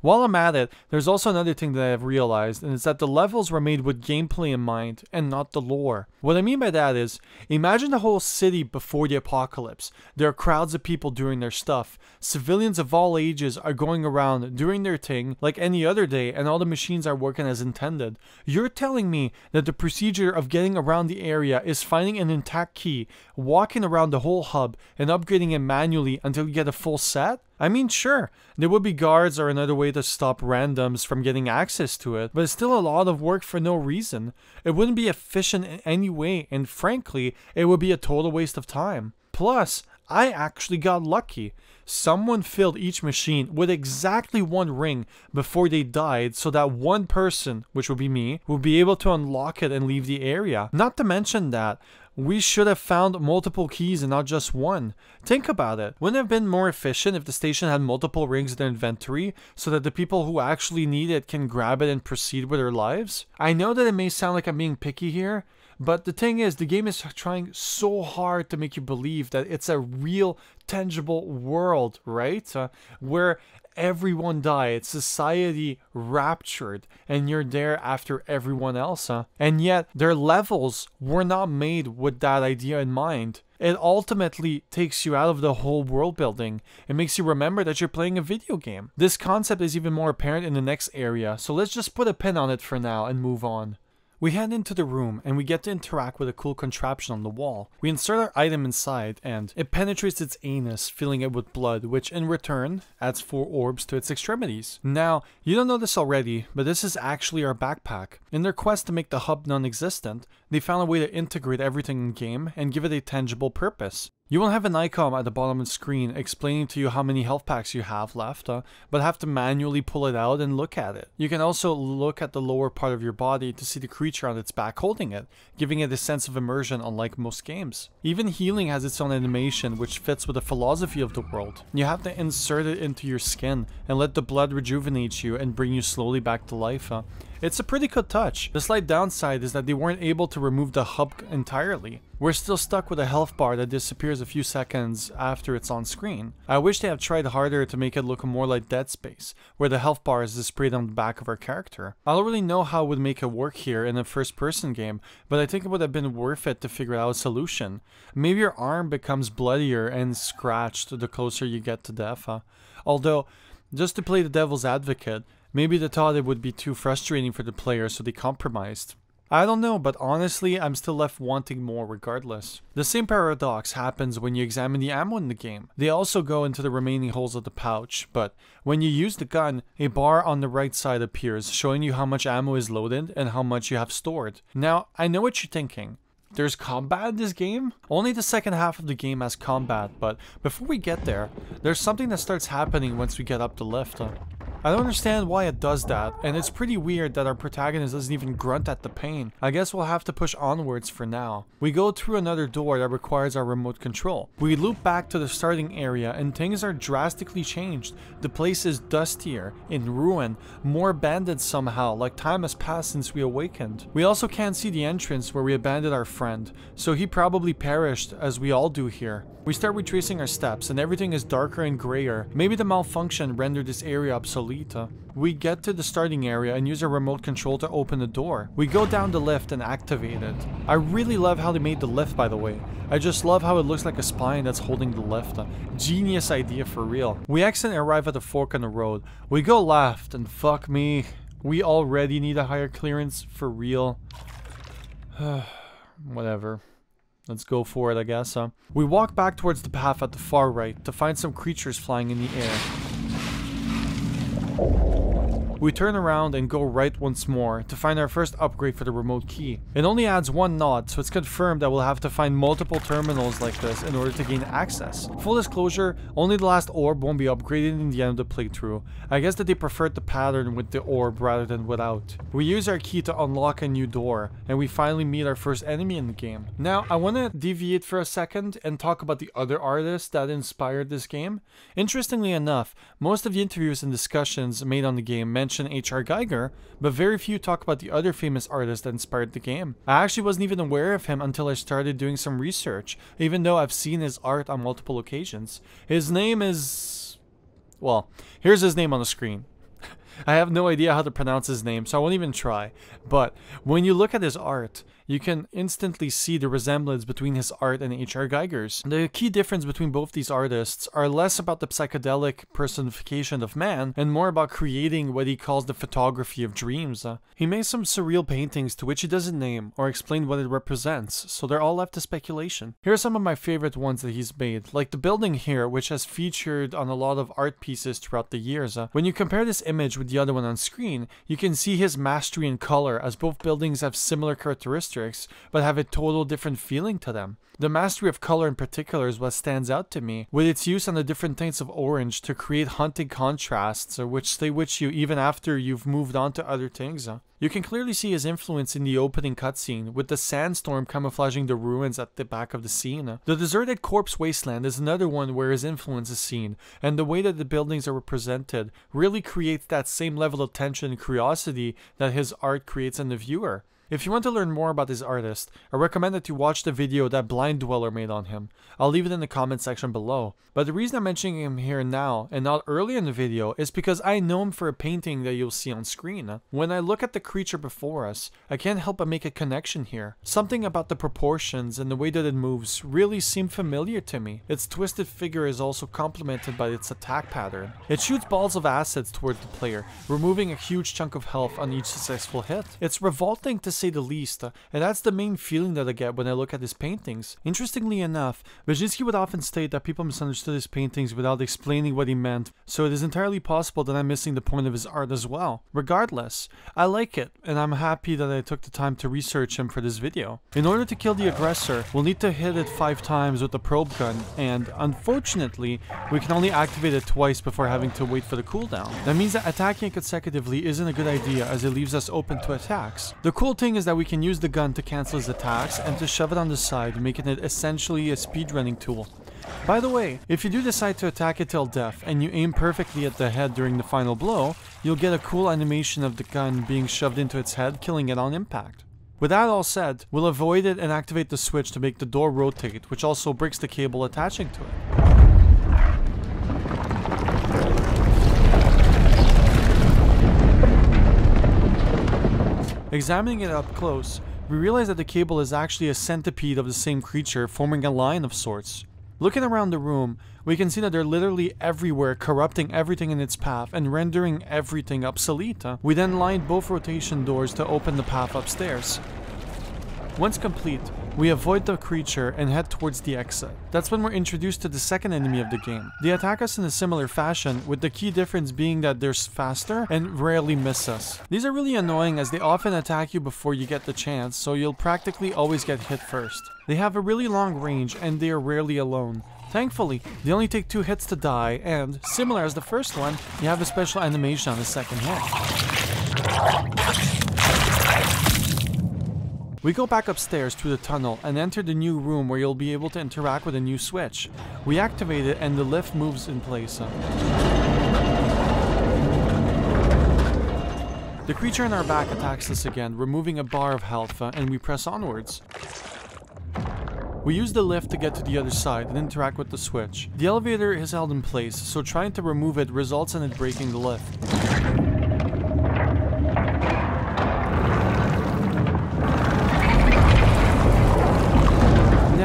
While I'm at it, there's also another thing that I've realized, and it's that the levels were made with gameplay in mind and not the lore. What I mean by that is, imagine the whole city before the apocalypse. There are crowds of people doing their stuff. Civilians of all ages are going around doing their thing like any other day, and all the machines are working as intended. You're telling me that the procedure of getting around the area is finding an intact key, walking around the whole hub, and upgrading it manually until you get a full set? I mean, sure, there would be guards or another way to stop randoms from getting access to it, but it's still a lot of work for no reason. It wouldn't be efficient in any way, and frankly, it would be a total waste of time. Plus, I actually got lucky. Someone filled each machine with exactly one ring before they died so that one person, which would be me, would be able to unlock it and leave the area. Not to mention that, we should have found multiple keys and not just one. Think about it. Wouldn't it have been more efficient if the station had multiple rings in their inventory so that the people who actually need it can grab it and proceed with their lives? I know that it may sound like I'm being picky here, but the thing is, the game is trying so hard to make you believe that it's a real, tangible world, right? Uh, where everyone died, society raptured, and you're there after everyone else. Huh? And yet, their levels were not made with that idea in mind. It ultimately takes you out of the whole world building. It makes you remember that you're playing a video game. This concept is even more apparent in the next area, so let's just put a pin on it for now and move on. We head into the room and we get to interact with a cool contraption on the wall. We insert our item inside and it penetrates its anus, filling it with blood, which in return adds four orbs to its extremities. Now, you don't know this already, but this is actually our backpack. In their quest to make the HUD non-existent, they found a way to integrate everything in game and give it a tangible purpose. You won't have an icon at the bottom of the screen explaining to you how many health packs you have left, uh, but have to manually pull it out and look at it. You can also look at the lower part of your body to see the creature on its back holding it, giving it a sense of immersion unlike most games. Even healing has its own animation which fits with the philosophy of the world. You have to insert it into your skin and let the blood rejuvenate you and bring you slowly back to life. Uh. It's a pretty good touch. The slight downside is that they weren't able to remove the HUD entirely. We're still stuck with a health bar that disappears a few seconds after it's on screen. I wish they had tried harder to make it look more like Dead Space, where the health bar is displayed on the back of our character. I don't really know how it would make it work here in a first person game, but I think it would have been worth it to figure out a solution. Maybe your arm becomes bloodier and scratched the closer you get to death. Although, just to play the devil's advocate, Maybe they thought it would be too frustrating for the player so they compromised. I don't know, but honestly, I'm still left wanting more regardless. The same paradox happens when you examine the ammo in the game. They also go into the remaining holes of the pouch, but when you use the gun, a bar on the right side appears showing you how much ammo is loaded and how much you have stored. Now, I know what you're thinking. There's combat in this game? Only the second half of the game has combat, but before we get there, there's something that starts happening once we get up the lift. I don't understand why it does that, and it's pretty weird that our protagonist doesn't even grunt at the pain. I guess we'll have to push onwards for now. We go through another door that requires our remote control. We loop back to the starting area and things are drastically changed. The place is dustier, in ruin, more abandoned somehow, like time has passed since we awakened. We also can't see the entrance where we abandoned our friend, so he probably perished as we all do here. We start retracing our steps and everything is darker and grayer. Maybe the malfunction rendered this area obsolete. We get to the starting area and use a remote control to open the door. We go down the lift and activate it. I really love how they made the lift by the way. I just love how it looks like a spine that's holding the lift. Genius idea for real. We and arrive at the fork on the road. We go left and fuck me. We already need a higher clearance for real. Whatever. Let's go for it, I guess. Huh? We walk back towards the path at the far right to find some creatures flying in the air. Thank you we turn around and go right once more to find our first upgrade for the remote key. It only adds one node, so it's confirmed that we'll have to find multiple terminals like this in order to gain access. Full disclosure, only the last orb won't be upgraded in the end of the playthrough. I guess that they preferred the pattern with the orb rather than without. We use our key to unlock a new door, and we finally meet our first enemy in the game. Now, I want to deviate for a second and talk about the other artists that inspired this game. Interestingly enough, most of the interviews and discussions made on the game mention H.R. Giger, but very few talk about the other famous artist that inspired the game. I actually wasn't even aware of him until I started doing some research, even though I've seen his art on multiple occasions. His name is... well, here's his name on the screen. I have no idea how to pronounce his name, so I won't even try. But when you look at his art, you can instantly see the resemblance between his art and H.R. Giger's. The key difference between both these artists are less about the psychedelic personification of man and more about creating what he calls the photography of dreams. Uh, he made some surreal paintings to which he doesn't name or explain what it represents, so they're all left to speculation. Here are some of my favorite ones that he's made, like the building here, which has featured on a lot of art pieces throughout the years. Uh, when you compare this image with the other one on screen, you can see his mastery in color as both buildings have similar characteristics, but have a total different feeling to them. The mastery of color in particular is what stands out to me, with its use on the different tints of orange to create haunting contrasts, uh, which stay with you even after you've moved on to other things. Uh. You can clearly see his influence in the opening cutscene, with the sandstorm camouflaging the ruins at the back of the scene. Uh. The deserted corpse wasteland is another one where his influence is seen, and the way that the buildings are represented really creates that same level of tension and curiosity that his art creates in the viewer. If you want to learn more about this artist, I recommend that you watch the video that Blind Dweller made on him. I'll leave it in the comment section below. But the reason I'm mentioning him here now and not earlier in the video is because I know him for a painting that you'll see on screen. When I look at the creature before us, I can't help but make a connection here. Something about the proportions and the way that it moves really seem familiar to me. Its twisted figure is also complemented by its attack pattern. It shoots balls of acids toward the player, removing a huge chunk of health on each successful hit. It's revolting to say the least, and that's the main feeling that I get when I look at his paintings. Interestingly enough, Baginski would often state that people misunderstood his paintings without explaining what he meant, so it is entirely possible that I'm missing the point of his art as well. Regardless, I like it, and I'm happy that I took the time to research him for this video. In order to kill the aggressor, we'll need to hit it 5 times with the probe gun, and unfortunately, we can only activate it twice before having to wait for the cooldown. That means that attacking consecutively isn't a good idea as it leaves us open to attacks. The cool thing is that we can use the gun to cancel his attacks and to shove it on the side, making it essentially a speedrunning tool. By the way, if you do decide to attack it till death and you aim perfectly at the head during the final blow, you'll get a cool animation of the gun being shoved into its head, killing it on impact. With that all said, we'll avoid it and activate the switch to make the door rotate, which also breaks the cable attaching to it. Examining it up close, we realize that the cable is actually a centipede of the same creature forming a line of sorts. Looking around the room, we can see that they're literally everywhere, corrupting everything in its path and rendering everything obsolete. Uh, we then lined both rotation doors to open the path upstairs. Once complete, we avoid the creature and head towards the exit. That's when we're introduced to the second enemy of the game. They attack us in a similar fashion, with the key difference being that they're faster and rarely miss us. These are really annoying as they often attack you before you get the chance, so you'll practically always get hit first. They have a really long range and they are rarely alone. Thankfully, they only take two hits to die, and, similar as the first one, you have a special animation on the second hit. We go back upstairs through the tunnel and enter the new room where you'll be able to interact with a new switch. We activate it and the lift moves in place. The creature in our back attacks us again, removing a bar of health, uh, and we press onwards. We use the lift to get to the other side and interact with the switch. The elevator is held in place, so trying to remove it results in it breaking the lift.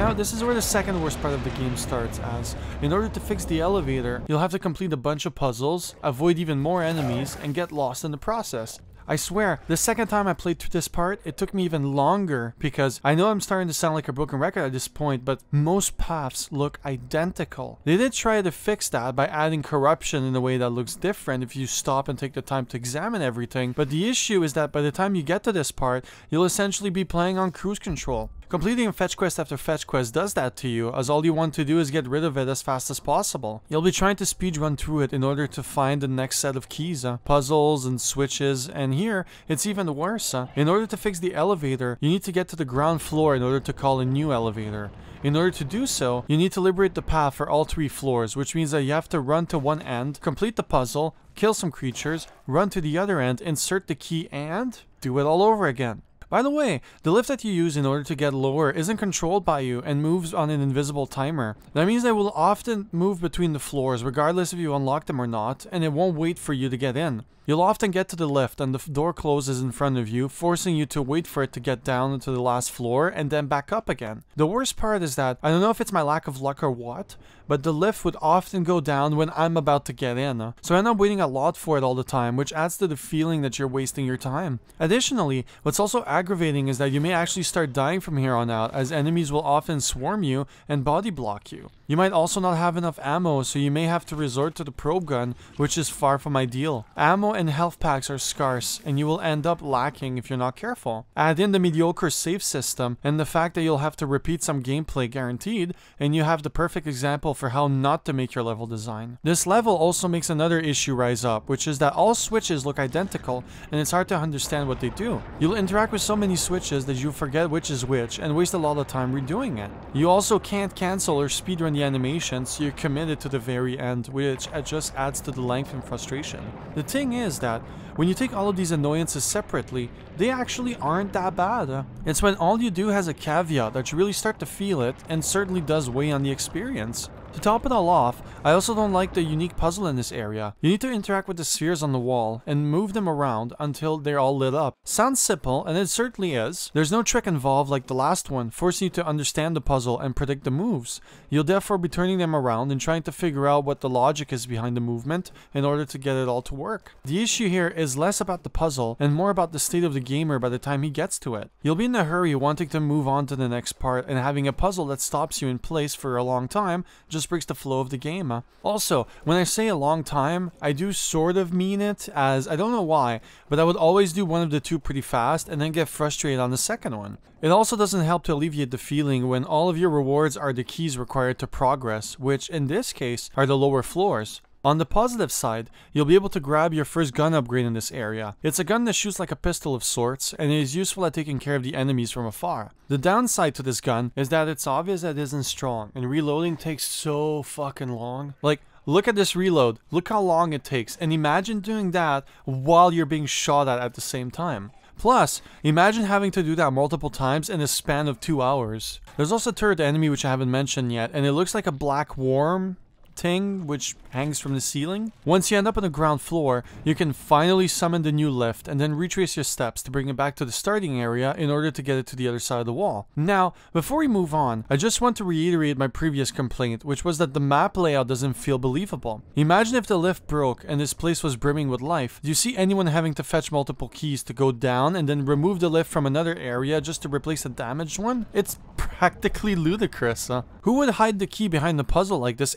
Now, this is where the second worst part of the game starts as, in order to fix the elevator, you'll have to complete a bunch of puzzles, avoid even more enemies, and get lost in the process. I swear, the second time I played through this part, it took me even longer because I know I'm starting to sound like a broken record at this point, but most paths look identical. They did try to fix that by adding corruption in a way that looks different if you stop and take the time to examine everything, but the issue is that by the time you get to this part, you'll essentially be playing on cruise control. Completing fetch quest after fetch quest does that to you, as all you want to do is get rid of it as fast as possible. You'll be trying to speedrun through it in order to find the next set of keys, uh, puzzles and switches, and here, it's even worse. Uh. In order to fix the elevator, you need to get to the ground floor in order to call a new elevator. In order to do so, you need to liberate the path for all three floors, which means that you have to run to one end, complete the puzzle, kill some creatures, run to the other end, insert the key, and do it all over again. By the way, the lift that you use in order to get lower isn't controlled by you and moves on an invisible timer. That means they will often move between the floors regardless if you unlock them or not, and it won't wait for you to get in. You'll often get to the lift and the door closes in front of you, forcing you to wait for it to get down to the last floor and then back up again. The worst part is that, I don't know if it's my lack of luck or what, but the lift would often go down when I'm about to get in. Uh, so I end up waiting a lot for it all the time, which adds to the feeling that you're wasting your time. Additionally, what's also aggravating is that you may actually start dying from here on out, as enemies will often swarm you and body block you. You might also not have enough ammo, so you may have to resort to the probe gun, which is far from ideal. Ammo and health packs are scarce, and you will end up lacking if you're not careful. Add in the mediocre save system, and the fact that you'll have to repeat some gameplay guaranteed, and you have the perfect example for how not to make your level design. This level also makes another issue rise up, which is that all switches look identical, and it's hard to understand what they do. You'll interact with so many switches that you forget which is which, and waste a lot of time redoing it. You also can't cancel or speedrun the animation, so you're committed to the very end, which uh, just adds to the length and frustration. The thing is that when you take all of these annoyances separately, they actually aren't that bad. It's when all you do has a caveat that you really start to feel it, and certainly does weigh on the experience. To top it all off, I also don't like the unique puzzle in this area. You need to interact with the spheres on the wall and move them around until they're all lit up. Sounds simple, and it certainly is. There's no trick involved like the last one, forcing you to understand the puzzle and predict the moves. You'll therefore be turning them around and trying to figure out what the logic is behind the movement in order to get it all to work. The issue here is less about the puzzle and more about the state of the gamer by the time he gets to it. You'll be in a hurry wanting to move on to the next part and having a puzzle that stops you in place for a long time just breaks the flow of the game. Also, when I say a long time, I do sort of mean it as, I don't know why, but I would always do one of the two pretty fast and then get frustrated on the second one. It also doesn't help to alleviate the feeling when all of your rewards are the keys required to progress, which in this case are the lower floors. On the positive side, you'll be able to grab your first gun upgrade in this area. It's a gun that shoots like a pistol of sorts, and it is useful at taking care of the enemies from afar. The downside to this gun is that it's obvious that it isn't strong, and reloading takes so fucking long. Like, look at this reload, look how long it takes, and imagine doing that while you're being shot at at the same time. Plus, imagine having to do that multiple times in a span of two hours. There's also a third enemy which I haven't mentioned yet, and it looks like a black worm thing which hangs from the ceiling. Once you end up on the ground floor, you can finally summon the new lift and then retrace your steps to bring it back to the starting area in order to get it to the other side of the wall. Now, before we move on, I just want to reiterate my previous complaint, which was that the map layout doesn't feel believable. Imagine if the lift broke and this place was brimming with life. Do you see anyone having to fetch multiple keys to go down and then remove the lift from another area just to replace a damaged one? It's practically ludicrous. Huh? Who would hide the key behind the puzzle like this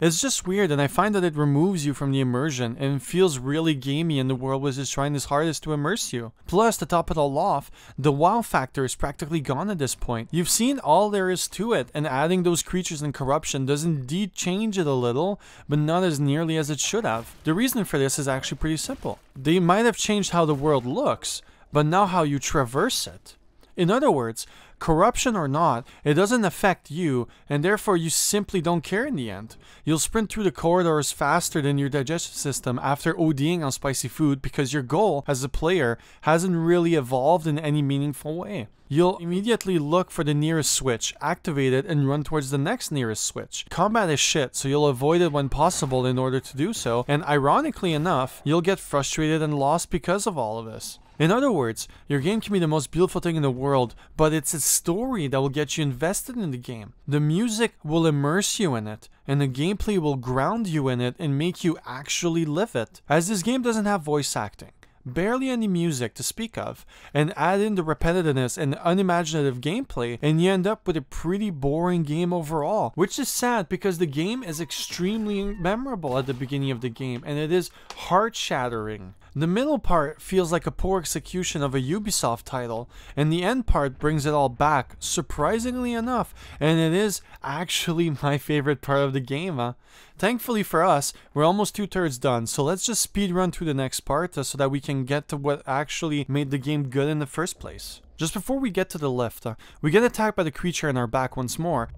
It's just weird and I find that it removes you from the immersion and feels really gamey and the world was just trying its hardest to immerse you. Plus, to top it all off, the wow factor is practically gone at this point. You've seen all there is to it and adding those creatures and corruption does indeed change it a little, but not as nearly as it should have. The reason for this is actually pretty simple. They might have changed how the world looks, but now how you traverse it. In other words, corruption or not, it doesn't affect you, and therefore you simply don't care in the end. You'll sprint through the corridors faster than your digestive system after ODing on spicy food because your goal as a player hasn't really evolved in any meaningful way. You'll immediately look for the nearest switch, activate it, and run towards the next nearest switch. Combat is shit, so you'll avoid it when possible in order to do so, and ironically enough, you'll get frustrated and lost because of all of this. In other words, your game can be the most beautiful thing in the world, but it's a story that will get you invested in the game. The music will immerse you in it, and the gameplay will ground you in it and make you actually live it. As this game doesn't have voice acting, barely any music to speak of, and add in the repetitiveness and unimaginative gameplay, and you end up with a pretty boring game overall. Which is sad because the game is extremely memorable at the beginning of the game, and it is heart shattering. The middle part feels like a poor execution of a Ubisoft title, and the end part brings it all back, surprisingly enough, and it is actually my favorite part of the game. Huh? Thankfully for us, we're almost two thirds done, so let's just speed run through the next part uh, so that we can get to what actually made the game good in the first place. Just before we get to the lift, uh, we get attacked by the creature in our back once more.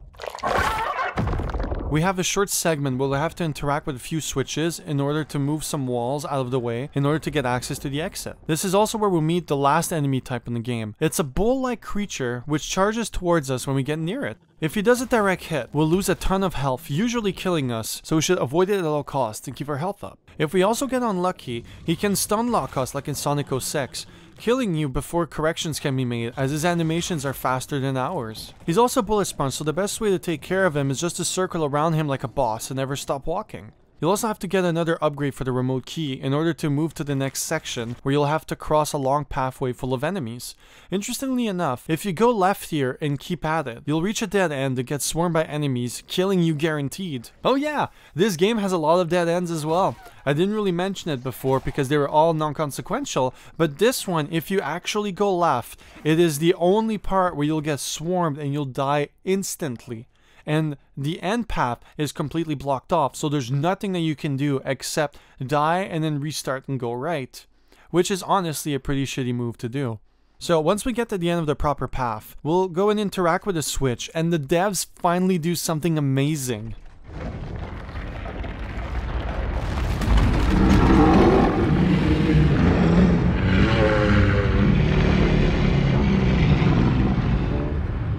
We have a short segment where we'll have to interact with a few switches in order to move some walls out of the way in order to get access to the exit. This is also where we'll meet the last enemy type in the game. It's a bull-like creature which charges towards us when we get near it. If he does a direct hit, we'll lose a ton of health, usually killing us, so we should avoid it at all costs and keep our health up. If we also get unlucky, he can stun lock us like in Sonic 06, killing you before corrections can be made as his animations are faster than ours. He's also bullet sponge so the best way to take care of him is just to circle around him like a boss and never stop walking. You'll also have to get another upgrade for the remote key in order to move to the next section where you'll have to cross a long pathway full of enemies. Interestingly enough, if you go left here and keep at it, you'll reach a dead end and get swarmed by enemies, killing you guaranteed. Oh yeah, this game has a lot of dead ends as well. I didn't really mention it before because they were all non-consequential, but this one, if you actually go left, it is the only part where you'll get swarmed and you'll die instantly and the end path is completely blocked off, so there's nothing that you can do except die and then restart and go right, which is honestly a pretty shitty move to do. So once we get to the end of the proper path, we'll go and interact with the switch, and the devs finally do something amazing.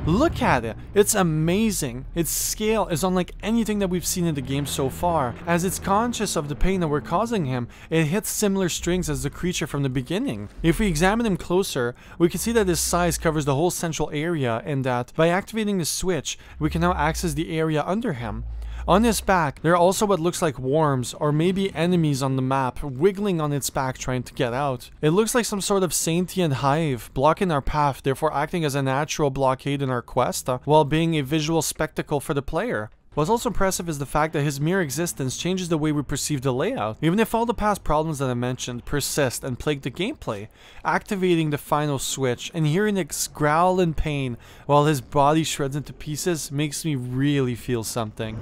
Look at it! It's amazing! Its scale is unlike anything that we've seen in the game so far. As it's conscious of the pain that we're causing him, it hits similar strings as the creature from the beginning. If we examine him closer, we can see that his size covers the whole central area and that, by activating the switch, we can now access the area under him. On his back, there are also what looks like worms, or maybe enemies on the map, wiggling on its back trying to get out. It looks like some sort of sentient hive, blocking our path, therefore acting as a natural blockade in our quest, uh, while being a visual spectacle for the player. What's also impressive is the fact that his mere existence changes the way we perceive the layout. Even if all the past problems that I mentioned persist and plague the gameplay, activating the final switch and hearing it growl in pain while his body shreds into pieces makes me really feel something.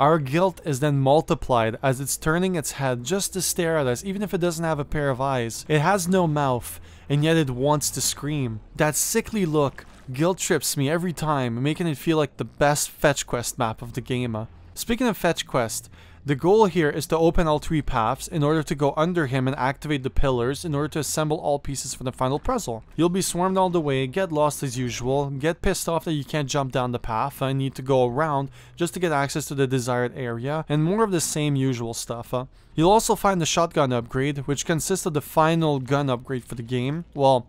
Our guilt is then multiplied as it's turning its head just to stare at us even if it doesn't have a pair of eyes. It has no mouth, and yet it wants to scream. That sickly look guilt trips me every time, making it feel like the best fetch quest map of the game. Speaking of fetch quest, the goal here is to open all three paths in order to go under him and activate the pillars in order to assemble all pieces for the final puzzle. You'll be swarmed all the way, get lost as usual, get pissed off that you can't jump down the path and need to go around just to get access to the desired area, and more of the same usual stuff. Uh. You'll also find the shotgun upgrade, which consists of the final gun upgrade for the game. Well,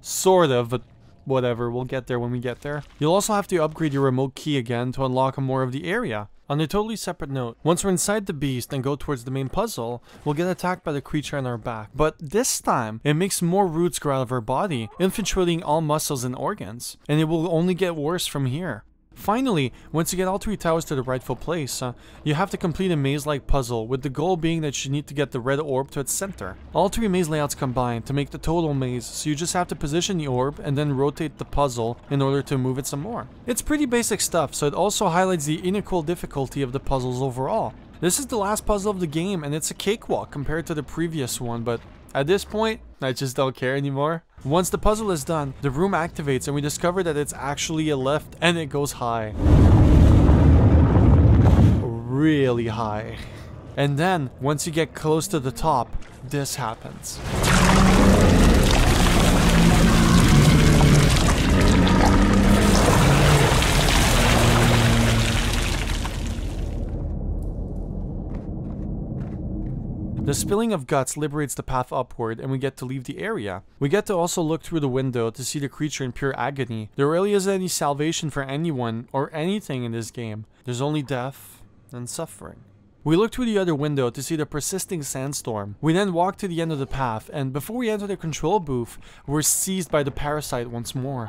sort of, but whatever, we'll get there when we get there. You'll also have to upgrade your remote key again to unlock more of the area. On a totally separate note, once we're inside the beast and go towards the main puzzle, we'll get attacked by the creature on our back. But this time, it makes more roots grow out of our body, infiltrating all muscles and organs, and it will only get worse from here. Finally, once you get all three towers to the rightful place, uh, you have to complete a maze-like puzzle, with the goal being that you need to get the red orb to its center. All three maze layouts combine to make the total maze, so you just have to position the orb and then rotate the puzzle in order to move it some more. It's pretty basic stuff, so it also highlights the unequal difficulty of the puzzles overall. This is the last puzzle of the game, and it's a cakewalk compared to the previous one, but at this point, I just don't care anymore. Once the puzzle is done, the room activates and we discover that it's actually a lift and it goes high. Really high. And then, once you get close to the top, this happens. The spilling of guts liberates the path upward and we get to leave the area. We get to also look through the window to see the creature in pure agony. There really isn't any salvation for anyone or anything in this game. There's only death and suffering. We look through the other window to see the persisting sandstorm. We then walk to the end of the path, and before we enter the control booth, we're seized by the parasite once more.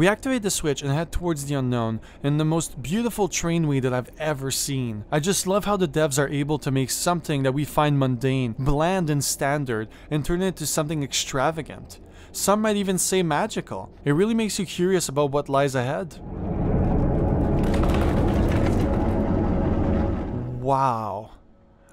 We activate the switch and head towards the unknown in the most beautiful trainway that I've ever seen. I just love how the devs are able to make something that we find mundane, bland and standard, and turn it into something extravagant. Some might even say magical. It really makes you curious about what lies ahead. Wow.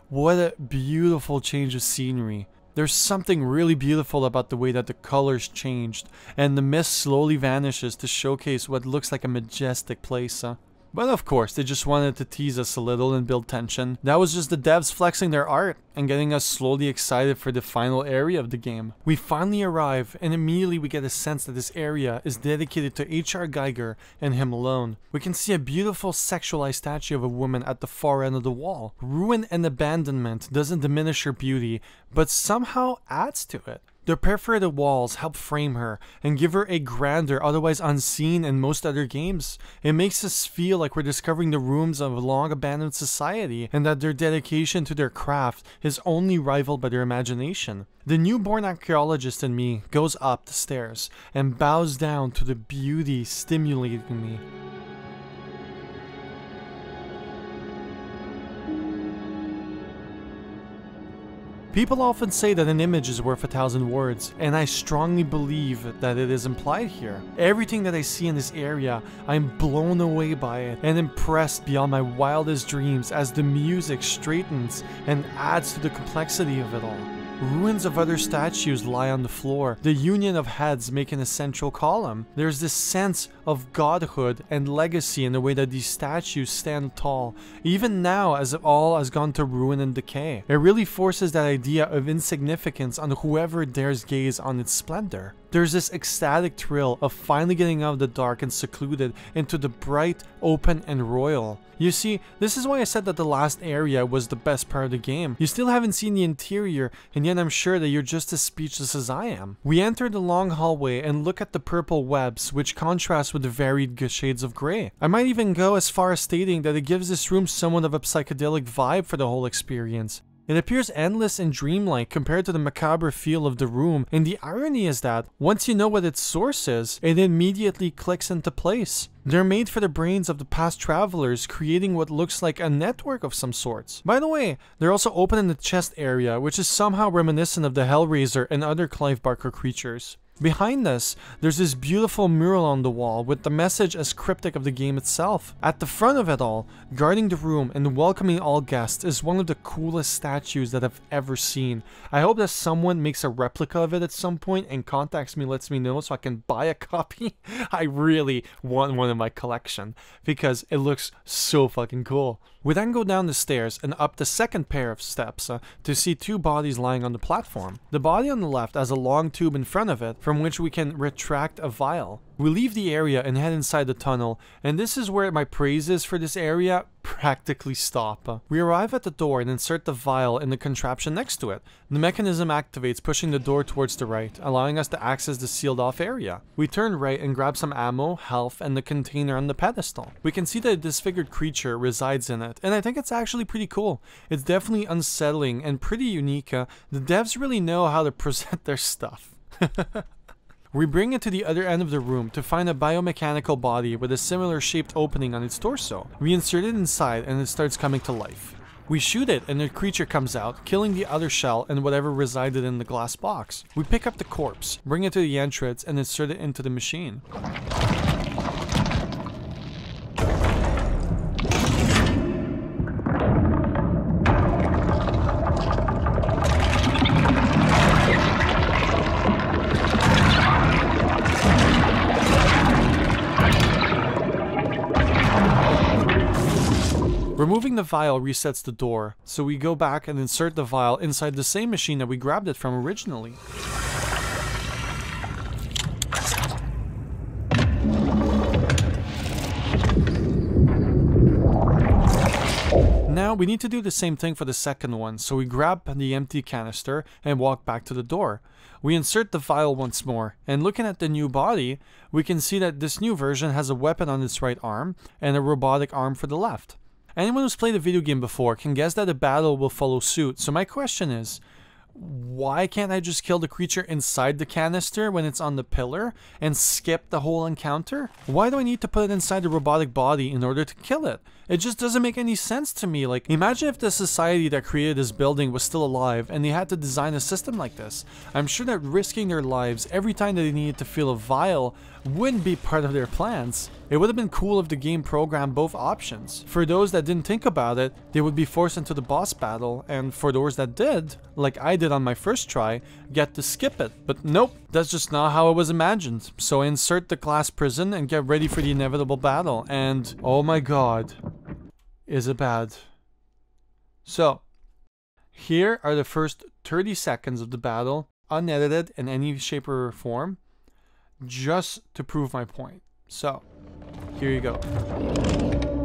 What a beautiful change of scenery. There's something really beautiful about the way that the colors changed, and the mist slowly vanishes to showcase what looks like a majestic place. Huh? But of course, they just wanted to tease us a little and build tension. That was just the devs flexing their art and getting us slowly excited for the final area of the game. We finally arrive and immediately we get a sense that this area is dedicated to H.R. Giger and him alone. We can see a beautiful sexualized statue of a woman at the far end of the wall. Ruin and abandonment doesn't diminish her beauty, but somehow adds to it. The perforated walls help frame her and give her a grandeur otherwise unseen in most other games. It makes us feel like we're discovering the rooms of a long abandoned society and that their dedication to their craft is only rivaled by their imagination. The newborn archaeologist in me goes up the stairs and bows down to the beauty stimulating me. People often say that an image is worth a thousand words, and I strongly believe that it is implied here. Everything that I see in this area, I'm blown away by it and impressed beyond my wildest dreams as the music straightens and adds to the complexity of it all. Ruins of other statues lie on the floor, the union of heads making a central column. There's this sense of godhood and legacy in the way that these statues stand tall, even now as all has gone to ruin and decay. It really forces that idea of insignificance on whoever dares gaze on its splendor. There's this ecstatic thrill of finally getting out of the dark and secluded into the bright, open, and royal. You see, this is why I said that the last area was the best part of the game. You still haven't seen the interior, and yet I'm sure that you're just as speechless as I am. We enter the long hallway and look at the purple webs, which contrast with the varied shades of grey. I might even go as far as stating that it gives this room somewhat of a psychedelic vibe for the whole experience. It appears endless and dreamlike compared to the macabre feel of the room, and the irony is that, once you know what its source is, it immediately clicks into place. They're made for the brains of the past travelers, creating what looks like a network of some sorts. By the way, they're also open in the chest area, which is somehow reminiscent of the Hellraiser and other Clive Barker creatures. Behind us, there's this beautiful mural on the wall with the message as cryptic of the game itself. At the front of it all, guarding the room and welcoming all guests is one of the coolest statues that I've ever seen. I hope that someone makes a replica of it at some point and contacts me, lets me know so I can buy a copy. I really want one in my collection because it looks so fucking cool. We then go down the stairs and up the second pair of steps uh, to see two bodies lying on the platform. The body on the left has a long tube in front of it from which we can retract a vial. We leave the area and head inside the tunnel, and this is where my praises for this area practically stop. We arrive at the door and insert the vial in the contraption next to it. The mechanism activates, pushing the door towards the right, allowing us to access the sealed off area. We turn right and grab some ammo, health, and the container on the pedestal. We can see that a disfigured creature resides in it, and I think it's actually pretty cool. It's definitely unsettling and pretty unique. Uh, the devs really know how to present their stuff. We bring it to the other end of the room to find a biomechanical body with a similar shaped opening on its torso. We insert it inside and it starts coming to life. We shoot it and the creature comes out, killing the other shell and whatever resided in the glass box. We pick up the corpse, bring it to the entrance and insert it into the machine. Removing the vial resets the door, so we go back and insert the vial inside the same machine that we grabbed it from originally. Now we need to do the same thing for the second one, so we grab the empty canister and walk back to the door. We insert the vial once more, and looking at the new body, we can see that this new version has a weapon on its right arm and a robotic arm for the left. Anyone who's played a video game before can guess that a battle will follow suit, so my question is, why can't I just kill the creature inside the canister when it's on the pillar and skip the whole encounter? Why do I need to put it inside the robotic body in order to kill it? It just doesn't make any sense to me. Like, imagine if the society that created this building was still alive and they had to design a system like this. I'm sure that risking their lives every time that they needed to feel a vial wouldn't be part of their plans. It would have been cool if the game programmed both options. For those that didn't think about it, they would be forced into the boss battle, and for those that did, like I did on my first try, get to skip it. But nope, that's just not how it was imagined. So insert the class prison and get ready for the inevitable battle, and oh my god, is it bad. So, here are the first 30 seconds of the battle, unedited in any shape or form just to prove my point. So, here you go.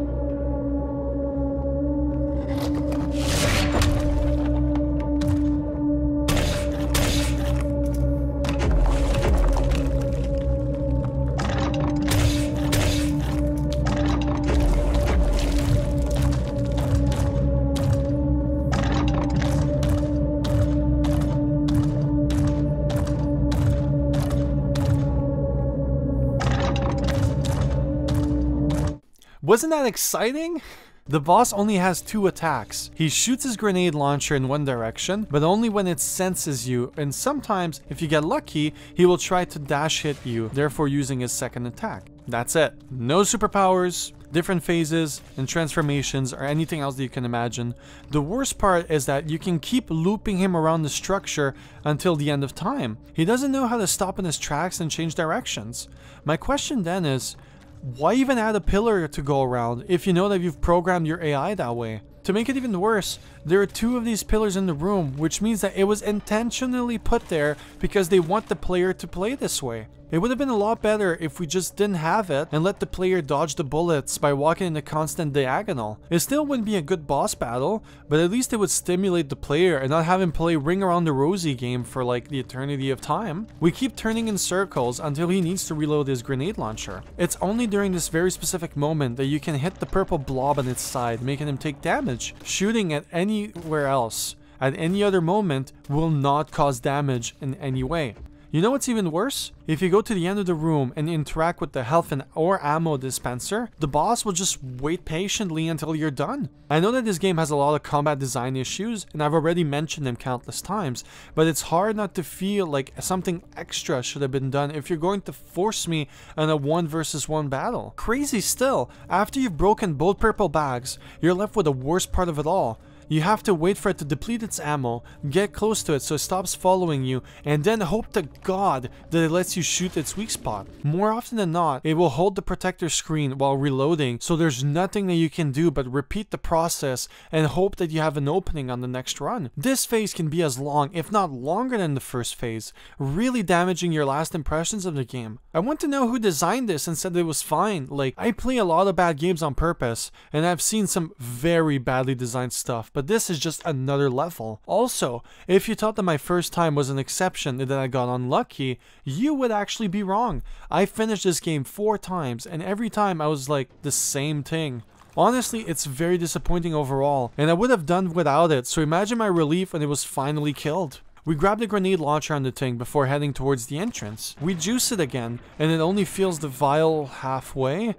Wasn't that exciting? The boss only has two attacks. He shoots his grenade launcher in one direction, but only when it senses you, and sometimes, if you get lucky, he will try to dash hit you, therefore using his second attack. That's it. No superpowers, different phases and transformations or anything else that you can imagine. The worst part is that you can keep looping him around the structure until the end of time. He doesn't know how to stop in his tracks and change directions. My question then is, why even add a pillar to go around if you know that you've programmed your AI that way? To make it even worse, there are two of these pillars in the room, which means that it was intentionally put there because they want the player to play this way. It would have been a lot better if we just didn't have it and let the player dodge the bullets by walking in a constant diagonal. It still wouldn't be a good boss battle, but at least it would stimulate the player and not have him play Ring Around the Rosie game for like the eternity of time. We keep turning in circles until he needs to reload his grenade launcher. It's only during this very specific moment that you can hit the purple blob on its side, making him take damage. Shooting at anywhere else at any other moment will not cause damage in any way. You know what's even worse? If you go to the end of the room and interact with the health and or ammo dispenser, the boss will just wait patiently until you're done. I know that this game has a lot of combat design issues, and I've already mentioned them countless times, but it's hard not to feel like something extra should have been done if you're going to force me in a one versus one battle. Crazy still, after you've broken both purple bags, you're left with the worst part of it all. You have to wait for it to deplete its ammo, get close to it so it stops following you, and then hope to god that it lets you shoot its weak spot. More often than not, it will hold the protector screen while reloading, so there's nothing that you can do but repeat the process and hope that you have an opening on the next run. This phase can be as long, if not longer than the first phase, really damaging your last impressions of the game. I want to know who designed this and said it was fine. Like, I play a lot of bad games on purpose, and I've seen some very badly designed stuff, but but this is just another level. Also, if you thought that my first time was an exception and that I got unlucky, you would actually be wrong. I finished this game four times, and every time I was like the same thing. Honestly, it's very disappointing overall, and I would have done without it, so imagine my relief when it was finally killed. We grab the grenade launcher on the thing before heading towards the entrance. We juice it again, and it only fills the vial halfway.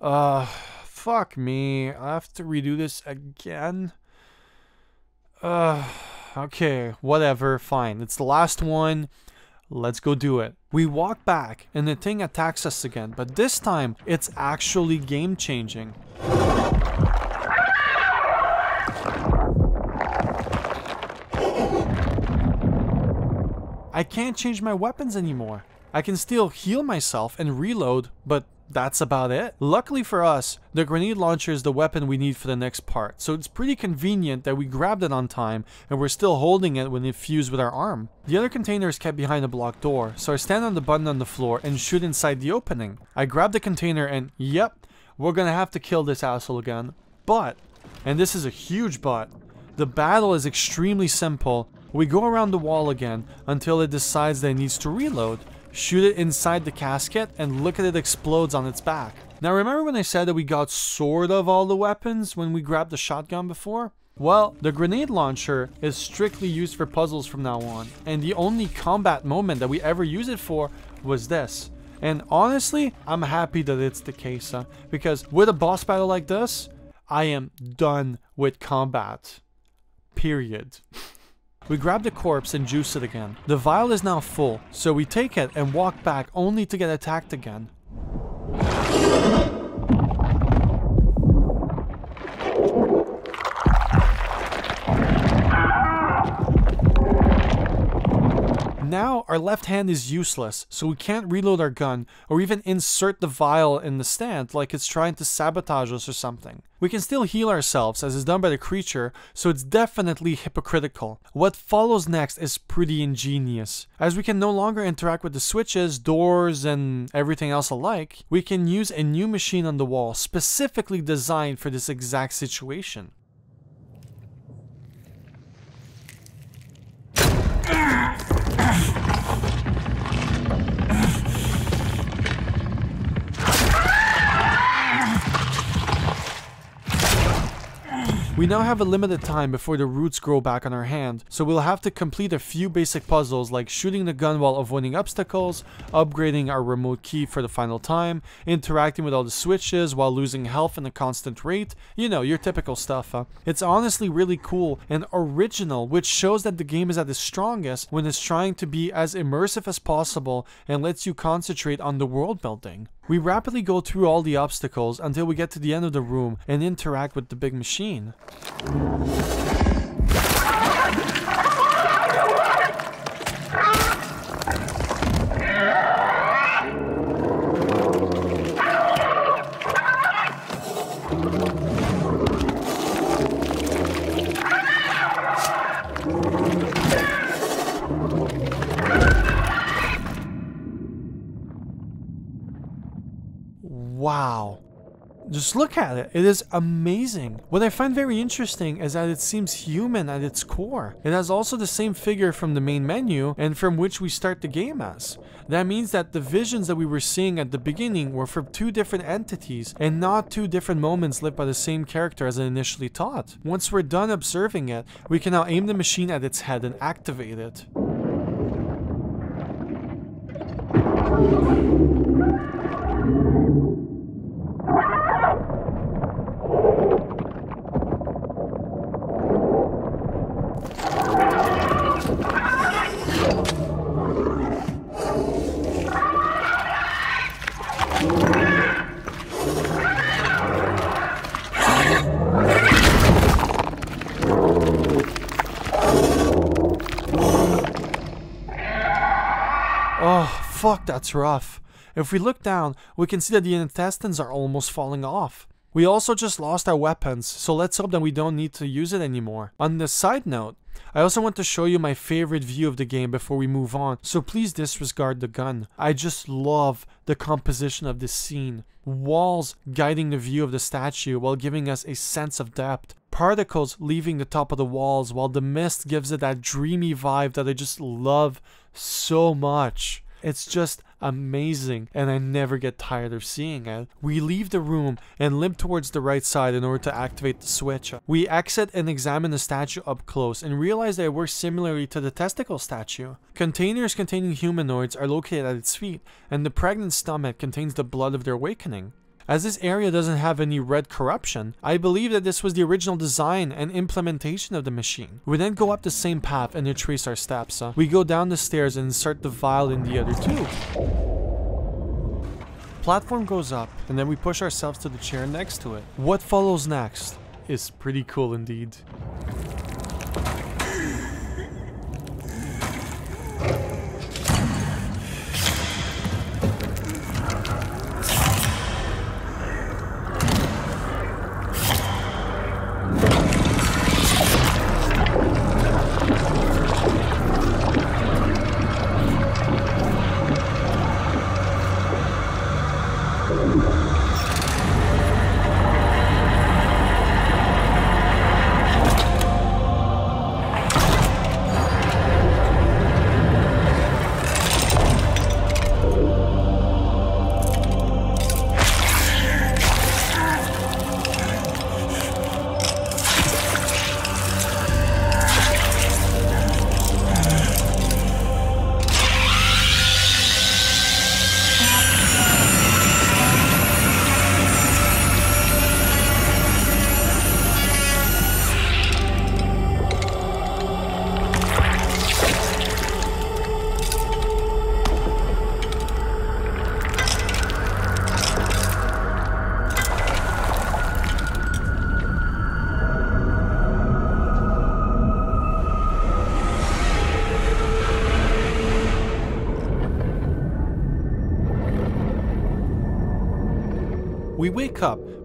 Uh, fuck me. I have to redo this again. Uh, okay, whatever, fine. It's the last one. Let's go do it. We walk back and the thing attacks us again, but this time it's actually game changing. I can't change my weapons anymore. I can still heal myself and reload, but that's about it. Luckily for us, the grenade launcher is the weapon we need for the next part, so it's pretty convenient that we grabbed it on time and we're still holding it when it fused with our arm. The other container is kept behind a blocked door, so I stand on the button on the floor and shoot inside the opening. I grab the container and yep, we're gonna have to kill this asshole again. But, and this is a huge but, the battle is extremely simple. We go around the wall again until it decides that it needs to reload shoot it inside the casket, and look at it explodes on its back. Now remember when I said that we got sort of all the weapons when we grabbed the shotgun before? Well, the grenade launcher is strictly used for puzzles from now on, and the only combat moment that we ever use it for was this. And honestly, I'm happy that it's the case, because with a boss battle like this, I am done with combat. Period. We grab the corpse and juice it again. The vial is now full, so we take it and walk back only to get attacked again. Now our left hand is useless, so we can't reload our gun or even insert the vial in the stand like it's trying to sabotage us or something. We can still heal ourselves as is done by the creature, so it's definitely hypocritical. What follows next is pretty ingenious. As we can no longer interact with the switches, doors, and everything else alike, we can use a new machine on the wall specifically designed for this exact situation. We now have a limited time before the roots grow back on our hand, so we'll have to complete a few basic puzzles like shooting the gun while avoiding obstacles, upgrading our remote key for the final time, interacting with all the switches while losing health in a constant rate, you know, your typical stuff. Huh? It's honestly really cool and original, which shows that the game is at its strongest when it's trying to be as immersive as possible and lets you concentrate on the world building. We rapidly go through all the obstacles until we get to the end of the room and interact with the big machine. Wow. Just look at it. It is amazing. What I find very interesting is that it seems human at its core. It has also the same figure from the main menu and from which we start the game as. That means that the visions that we were seeing at the beginning were from two different entities and not two different moments lived by the same character as initially thought. Once we're done observing it, we can now aim the machine at its head and activate it. Oh, fuck, that's rough. If we look down, we can see that the intestines are almost falling off. We also just lost our weapons, so let's hope that we don't need to use it anymore. On the side note, I also want to show you my favorite view of the game before we move on, so please disregard the gun. I just love the composition of this scene. Walls guiding the view of the statue while giving us a sense of depth. Particles leaving the top of the walls while the mist gives it that dreamy vibe that I just love so much. It's just amazing, and I never get tired of seeing it. We leave the room and limp towards the right side in order to activate the switch. We exit and examine the statue up close and realize that it works similarly to the testicle statue. Containers containing humanoids are located at its feet, and the pregnant stomach contains the blood of their awakening. As this area doesn't have any red corruption, I believe that this was the original design and implementation of the machine. We then go up the same path and retrace our steps. We go down the stairs and insert the vial in the other tube. Platform goes up, and then we push ourselves to the chair next to it. What follows next is pretty cool indeed.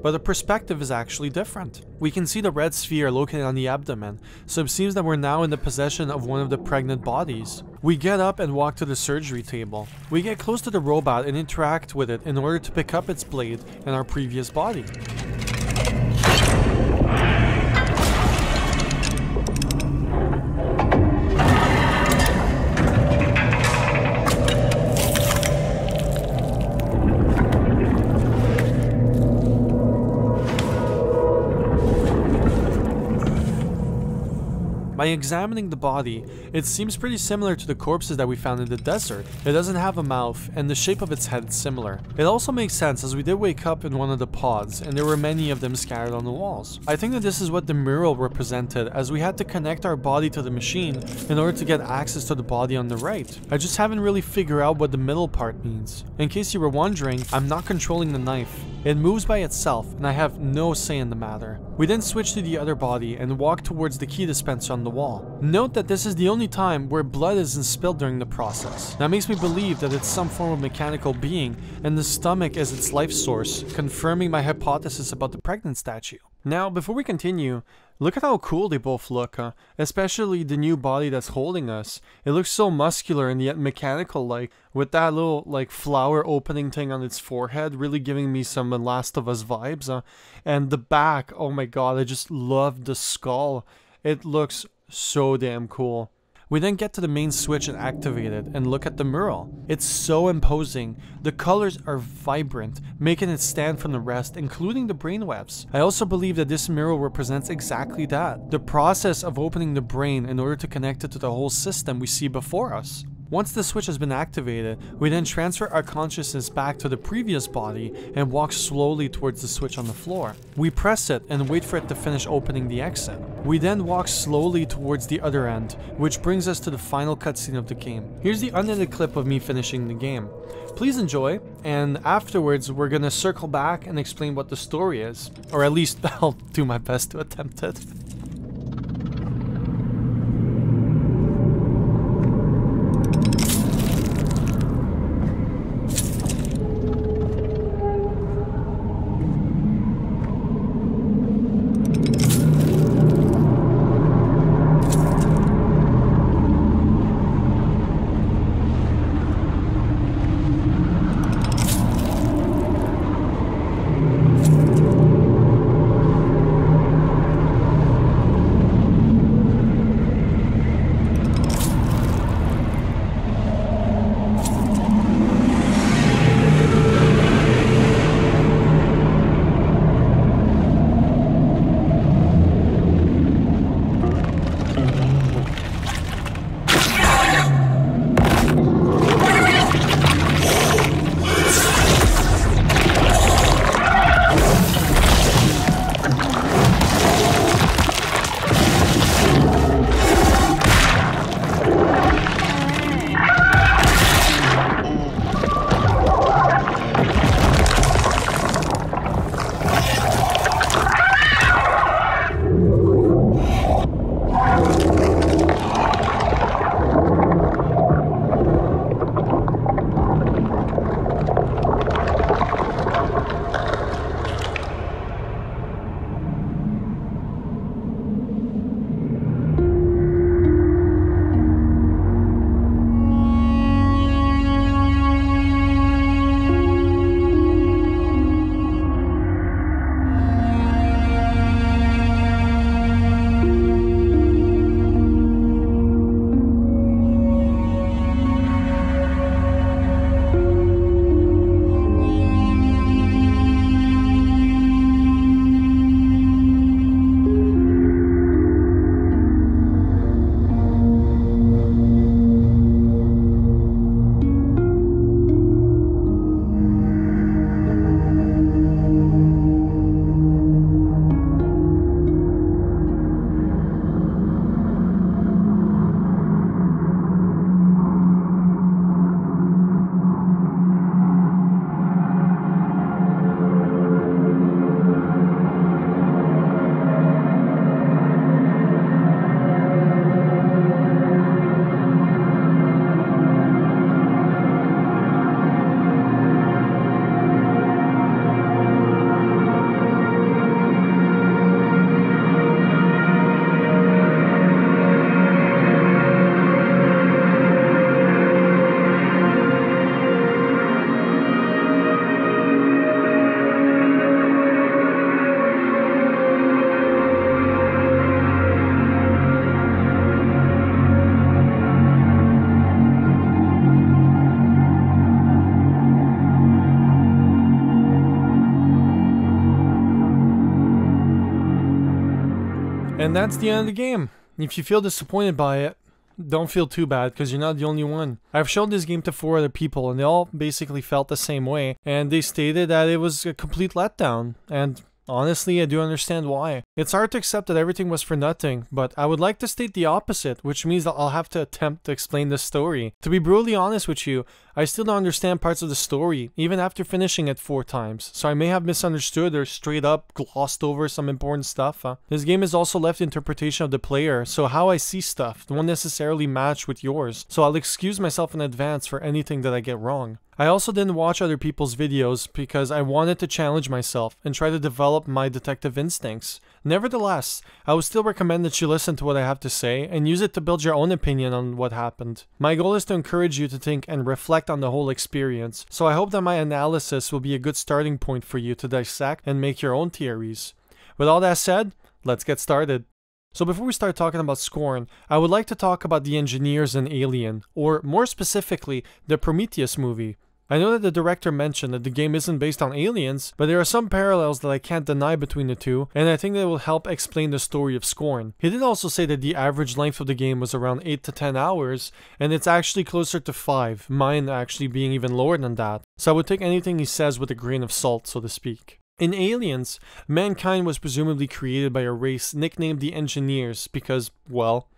But the perspective is actually different. We can see the red sphere located on the abdomen, so it seems that we're now in the possession of one of the pregnant bodies. We get up and walk to the surgery table. We get close to the robot and interact with it in order to pick up its blade in our previous body. By examining the body, it seems pretty similar to the corpses that we found in the desert. It doesn't have a mouth, and the shape of its head is similar. It also makes sense as we did wake up in one of the pods, and there were many of them scattered on the walls. I think that this is what the mural represented, as we had to connect our body to the machine in order to get access to the body on the right. I just haven't really figured out what the middle part means. In case you were wondering, I'm not controlling the knife. It moves by itself, and I have no say in the matter. We then switch to the other body and walk towards the key dispenser on the wall. Note that this is the only time where blood isn't spilled during the process. That makes me believe that it's some form of mechanical being, and the stomach is its life source, confirming my hypothesis about the pregnant statue. Now, before we continue, look at how cool they both look, huh? especially the new body that's holding us. It looks so muscular and yet mechanical like, with that little like flower opening thing on its forehead, really giving me some Last of Us vibes. Huh? And the back, oh my god, I just love the skull. It looks so damn cool. We then get to the main switch and activate it and look at the mural. It's so imposing. The colors are vibrant, making it stand from the rest, including the brainwebs. I also believe that this mural represents exactly that. The process of opening the brain in order to connect it to the whole system we see before us. Once the switch has been activated, we then transfer our consciousness back to the previous body and walk slowly towards the switch on the floor. We press it and wait for it to finish opening the exit. We then walk slowly towards the other end, which brings us to the final cutscene of the game. Here's the unedited clip of me finishing the game. Please enjoy, and afterwards we're gonna circle back and explain what the story is. Or at least I'll do my best to attempt it. And that's the end of the game. If you feel disappointed by it, don't feel too bad because you're not the only one. I've shown this game to four other people and they all basically felt the same way and they stated that it was a complete letdown and Honestly, I do understand why. It's hard to accept that everything was for nothing, but I would like to state the opposite, which means that I'll have to attempt to explain the story. To be brutally honest with you, I still don't understand parts of the story, even after finishing it four times, so I may have misunderstood or straight up glossed over some important stuff. Huh? This game is also left interpretation of the player, so how I see stuff won't necessarily match with yours, so I'll excuse myself in advance for anything that I get wrong. I also didn't watch other people's videos because I wanted to challenge myself and try to develop my detective instincts. Nevertheless, I would still recommend that you listen to what I have to say and use it to build your own opinion on what happened. My goal is to encourage you to think and reflect on the whole experience, so I hope that my analysis will be a good starting point for you to dissect and make your own theories. With all that said, let's get started. So before we start talking about Scorn, I would like to talk about the engineers in Alien, or more specifically, the Prometheus movie. I know that the director mentioned that the game isn't based on aliens, but there are some parallels that I can't deny between the two, and I think that will help explain the story of Scorn. He did also say that the average length of the game was around 8 to 10 hours, and it's actually closer to 5, mine actually being even lower than that. So I would take anything he says with a grain of salt, so to speak. In Aliens, mankind was presumably created by a race nicknamed the Engineers because, well,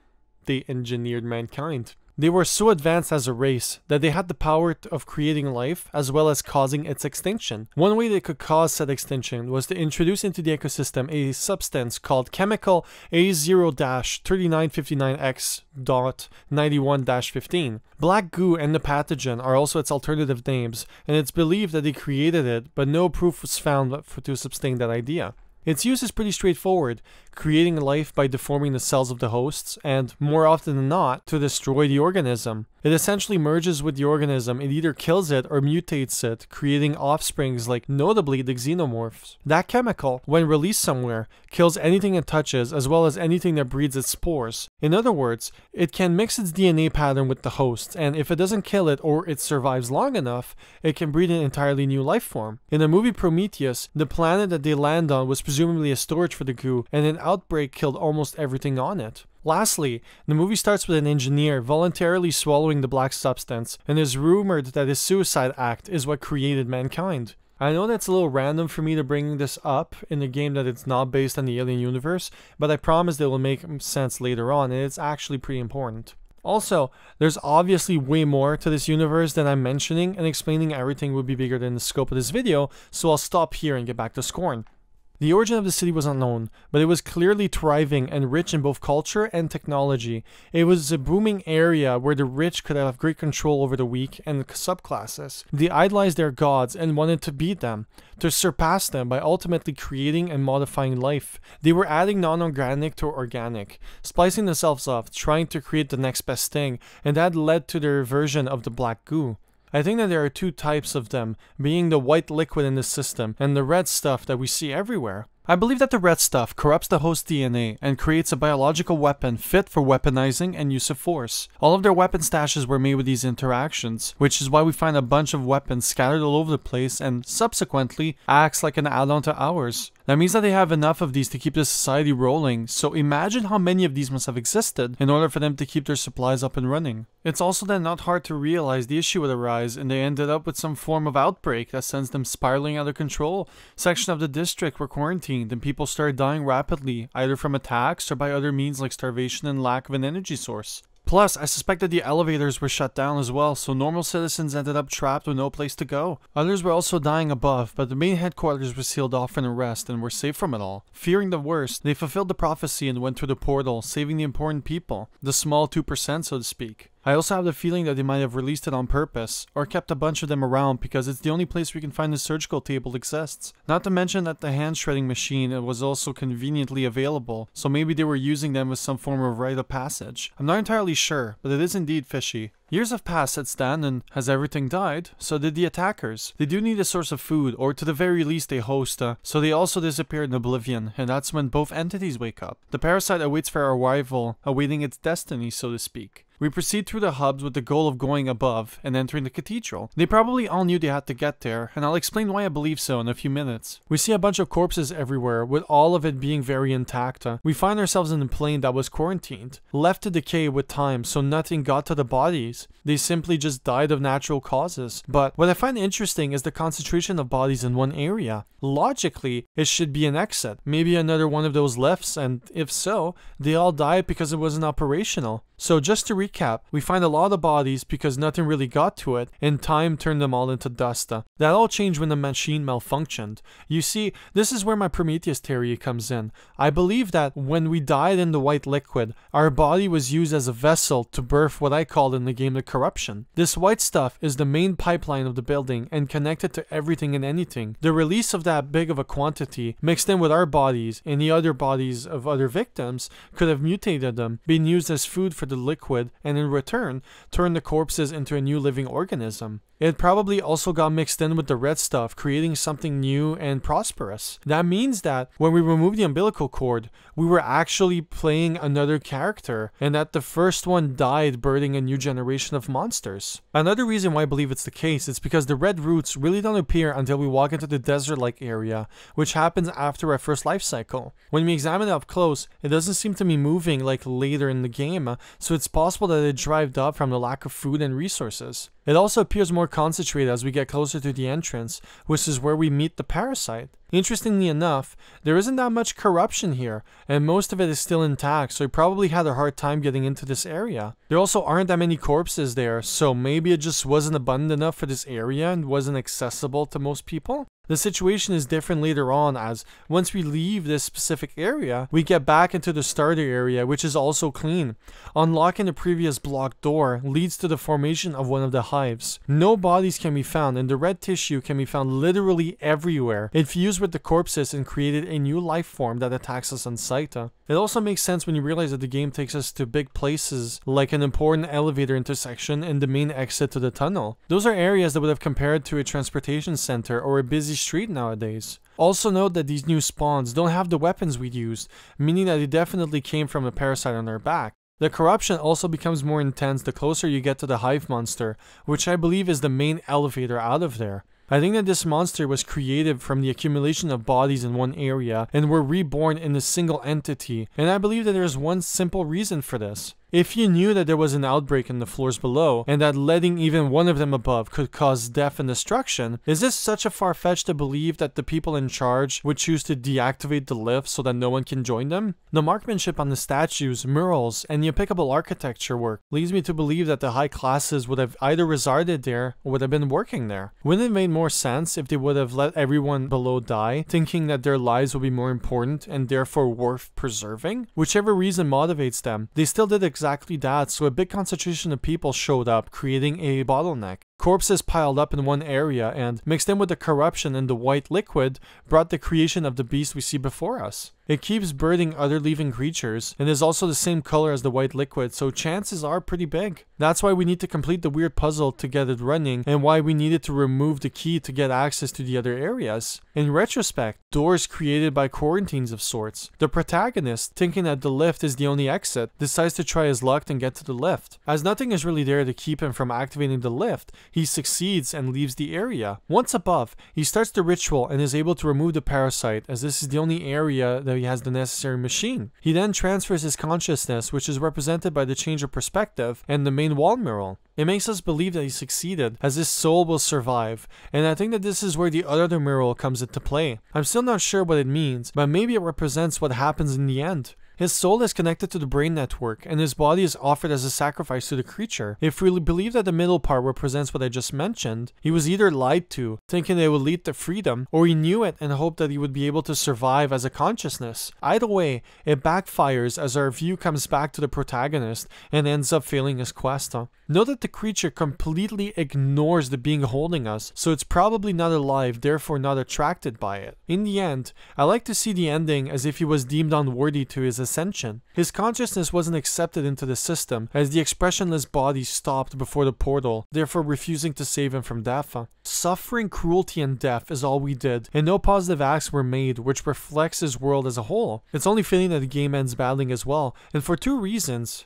they engineered mankind. They were so advanced as a race that they had the power of creating life as well as causing its extinction. One way they could cause said extinction was to introduce into the ecosystem a substance called chemical A0-3959X.91-15. Black goo and the pathogen are also its alternative names, and it's believed that they created it, but no proof was found to sustain that idea. Its use is pretty straightforward, creating life by deforming the cells of the hosts, and, more often than not, to destroy the organism. It essentially merges with the organism, it either kills it or mutates it, creating offsprings like notably the xenomorphs. That chemical, when released somewhere, kills anything it touches as well as anything that breeds its spores. In other words, it can mix its DNA pattern with the host, and if it doesn't kill it or it survives long enough, it can breed an entirely new life form. In the movie Prometheus, the planet that they land on was presumably a storage for the goo, and an outbreak killed almost everything on it. Lastly, the movie starts with an engineer voluntarily swallowing the black substance, and is rumored that his suicide act is what created mankind. I know that's a little random for me to bring this up in a game that it's not based on the Alien universe, but I promise it will make sense later on, and it's actually pretty important. Also, there's obviously way more to this universe than I'm mentioning, and explaining everything would be bigger than the scope of this video, so I'll stop here and get back to Scorn. The origin of the city was unknown, but it was clearly thriving and rich in both culture and technology. It was a booming area where the rich could have great control over the weak and subclasses. They idolized their gods and wanted to beat them, to surpass them by ultimately creating and modifying life. They were adding non-organic to organic, splicing themselves up, trying to create the next best thing, and that led to their version of the black goo. I think that there are two types of them, being the white liquid in the system and the red stuff that we see everywhere. I believe that the red stuff corrupts the host DNA and creates a biological weapon fit for weaponizing and use of force. All of their weapon stashes were made with these interactions, which is why we find a bunch of weapons scattered all over the place and subsequently acts like an add-on to ours. That means that they have enough of these to keep the society rolling, so imagine how many of these must have existed in order for them to keep their supplies up and running. It's also then not hard to realize the issue would arise and they ended up with some form of outbreak that sends them spiraling out of control. Section of the district were quarantined and people started dying rapidly, either from attacks or by other means like starvation and lack of an energy source. Plus, I suspect that the elevators were shut down as well, so normal citizens ended up trapped with no place to go. Others were also dying above, but the main headquarters were sealed off for an arrest and were safe from it all. Fearing the worst, they fulfilled the prophecy and went through the portal, saving the important people, the small 2% so to speak. I also have the feeling that they might have released it on purpose, or kept a bunch of them around because it's the only place we can find the surgical table exists. Not to mention that the hand shredding machine was also conveniently available, so maybe they were using them as some form of rite of passage. I'm not entirely sure, but it is indeed fishy. Years have passed, said Stan, and has everything died? So did the attackers. They do need a source of food, or to the very least a host, uh, so they also disappear in oblivion, and that's when both entities wake up. The parasite awaits for our arrival, awaiting its destiny, so to speak. We proceed through the hubs with the goal of going above and entering the cathedral. They probably all knew they had to get there, and I'll explain why I believe so in a few minutes. We see a bunch of corpses everywhere, with all of it being very intact. We find ourselves in a plane that was quarantined, left to decay with time, so nothing got to the bodies. They simply just died of natural causes. But what I find interesting is the concentration of bodies in one area. Logically, it should be an exit, maybe another one of those lifts, and if so, they all died because it wasn't operational. So just to recap, we find a lot of bodies because nothing really got to it, and time turned them all into dust. That all changed when the machine malfunctioned. You see, this is where my Prometheus theory comes in. I believe that when we died in the white liquid, our body was used as a vessel to birth what I called in the game the corruption. This white stuff is the main pipeline of the building and connected to everything and anything. The release of that big of a quantity, mixed in with our bodies and the other bodies of other victims, could have mutated them, been used as food for the liquid, and in return, turn the corpses into a new living organism. It probably also got mixed in with the red stuff, creating something new and prosperous. That means that when we remove the umbilical cord, we were actually playing another character, and that the first one died birthing a new generation of monsters. Another reason why I believe it's the case is because the red roots really don't appear until we walk into the desert-like area, which happens after our first life cycle. When we examine it up close, it doesn't seem to be moving like later in the game, so it's possible that it dried up from the lack of food and resources. It also appears more concentrated as we get closer to the entrance, which is where we meet the parasite. Interestingly enough, there isn't that much corruption here, and most of it is still intact, so he probably had a hard time getting into this area. There also aren't that many corpses there, so maybe it just wasn't abundant enough for this area and wasn't accessible to most people? The situation is different later on as once we leave this specific area, we get back into the starter area which is also clean. Unlocking the previous blocked door leads to the formation of one of the hives. No bodies can be found and the red tissue can be found literally everywhere. It fused with the corpses and created a new life form that attacks us on sight. It also makes sense when you realize that the game takes us to big places like an important elevator intersection and the main exit to the tunnel. Those are areas that would have compared to a transportation center or a busy street nowadays. Also note that these new spawns don't have the weapons we'd used, meaning that they definitely came from a parasite on their back. The corruption also becomes more intense the closer you get to the hive monster, which I believe is the main elevator out of there. I think that this monster was created from the accumulation of bodies in one area and were reborn in a single entity, and I believe that there is one simple reason for this. If you knew that there was an outbreak in the floors below, and that letting even one of them above could cause death and destruction, is this such a far-fetched to believe that the people in charge would choose to deactivate the lift so that no one can join them? The marksmanship on the statues, murals, and the impeccable architecture work leads me to believe that the high classes would have either resided there or would have been working there. Wouldn't it make more sense if they would have let everyone below die, thinking that their lives would be more important and therefore worth preserving? Whichever reason motivates them, they still did exactly exactly that, so a big concentration of people showed up, creating a bottleneck. Corpses piled up in one area and, mixed in with the corruption in the white liquid, brought the creation of the beast we see before us. It keeps birthing other living creatures, and is also the same color as the white liquid, so chances are pretty big. That's why we need to complete the weird puzzle to get it running, and why we needed to remove the key to get access to the other areas. In retrospect, doors created by quarantines of sorts. The protagonist, thinking that the lift is the only exit, decides to try his luck and get to the lift. As nothing is really there to keep him from activating the lift, he succeeds and leaves the area. Once above, he starts the ritual and is able to remove the parasite, as this is the only area that he has the necessary machine. He then transfers his consciousness, which is represented by the change of perspective and the main wall mural. It makes us believe that he succeeded, as his soul will survive, and I think that this is where the other mural comes into play. I'm still not sure what it means, but maybe it represents what happens in the end. His soul is connected to the brain network, and his body is offered as a sacrifice to the creature. If we believe that the middle part represents what I just mentioned, he was either lied to, thinking it would lead to freedom, or he knew it and hoped that he would be able to survive as a consciousness. Either way, it backfires as our view comes back to the protagonist and ends up failing his quest. Note that the creature completely ignores the being holding us, so it's probably not alive, therefore not attracted by it. In the end, I like to see the ending as if he was deemed unworthy to his ascension. His consciousness wasn't accepted into the system, as the expressionless body stopped before the portal, therefore refusing to save him from death. Suffering, cruelty, and death is all we did, and no positive acts were made, which reflects his world as a whole. It's only fitting that the game ends badly as well, and for two reasons.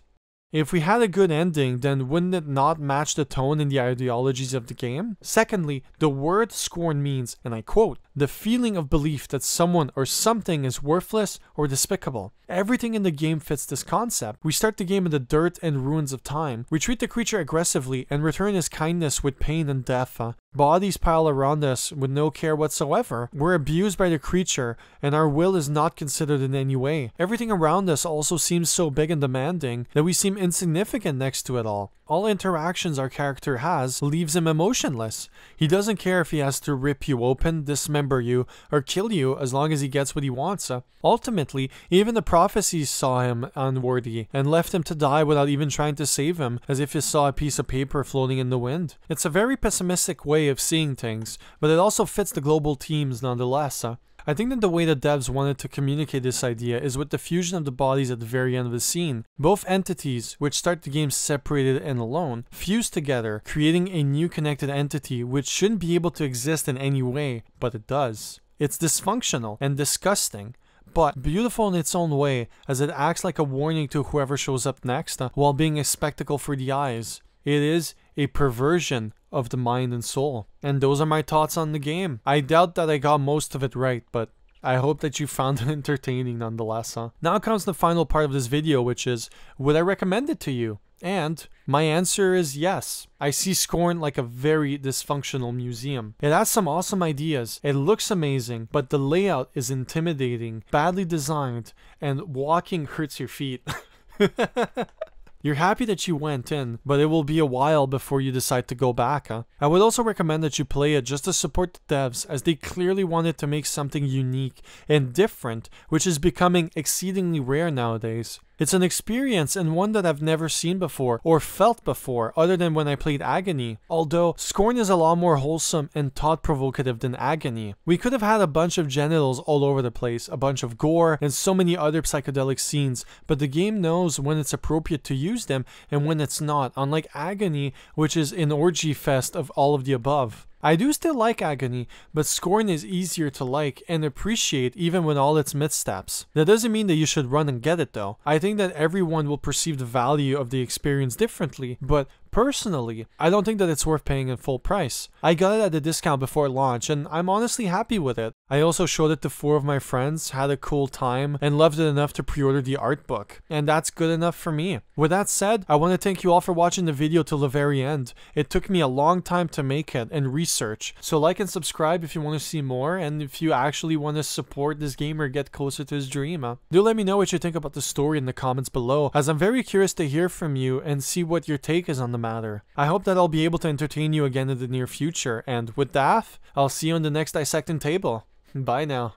If we had a good ending, then wouldn't it not match the tone and the ideologies of the game? Secondly, the word scorn means, and I quote, the feeling of belief that someone or something is worthless or despicable. Everything in the game fits this concept. We start the game in the dirt and ruins of time. We treat the creature aggressively and return his kindness with pain and death. Uh, Bodies pile around us with no care whatsoever. We're abused by the creature and our will is not considered in any way. Everything around us also seems so big and demanding that we seem insignificant next to it all. All interactions our character has leaves him emotionless. He doesn't care if he has to rip you open, dismember you, or kill you as long as he gets what he wants. Uh, ultimately, even the prophecies saw him unworthy and left him to die without even trying to save him, as if he saw a piece of paper floating in the wind. It's a very pessimistic way of seeing things, but it also fits the global themes nonetheless. I think that the way the devs wanted to communicate this idea is with the fusion of the bodies at the very end of the scene. Both entities, which start the game separated and alone, fuse together, creating a new connected entity which shouldn't be able to exist in any way, but it does. It's dysfunctional and disgusting, but beautiful in its own way, as it acts like a warning to whoever shows up next, uh, while being a spectacle for the eyes. It is a perversion of the mind and soul. And those are my thoughts on the game. I doubt that I got most of it right, but I hope that you found it entertaining nonetheless, huh? Now comes the final part of this video, which is, would I recommend it to you? And my answer is yes. I see Scorn like a very dysfunctional museum. It has some awesome ideas, it looks amazing, but the layout is intimidating, badly designed, and walking hurts your feet. You're happy that you went in, but it will be a while before you decide to go back, huh? I would also recommend that you play it just to support the devs, as they clearly wanted to make something unique and different, which is becoming exceedingly rare nowadays. It's an experience and one that I've never seen before or felt before other than when I played Agony, although Scorn is a lot more wholesome and thought provocative than Agony. We could have had a bunch of genitals all over the place, a bunch of gore, and so many other psychedelic scenes, but the game knows when it's appropriate to use them and when it's not, unlike Agony, which is an orgy fest of all of the above. I do still like Agony, but Scorn is easier to like and appreciate even with all its missteps. That doesn't mean that you should run and get it though. I think that everyone will perceive the value of the experience differently, but Personally, I don't think that it's worth paying in full price. I got it at a discount before launch and I'm honestly happy with it. I also showed it to four of my friends, had a cool time, and loved it enough to pre-order the art book. And that's good enough for me. With that said, I want to thank you all for watching the video till the very end. It took me a long time to make it and research. So like and subscribe if you want to see more and if you actually want to support this gamer get closer to his dream. Uh, do let me know what you think about the story in the comments below as I'm very curious to hear from you and see what your take is on the matter. I hope that I'll be able to entertain you again in the near future, and with that, I'll see you on the next dissecting table. Bye now.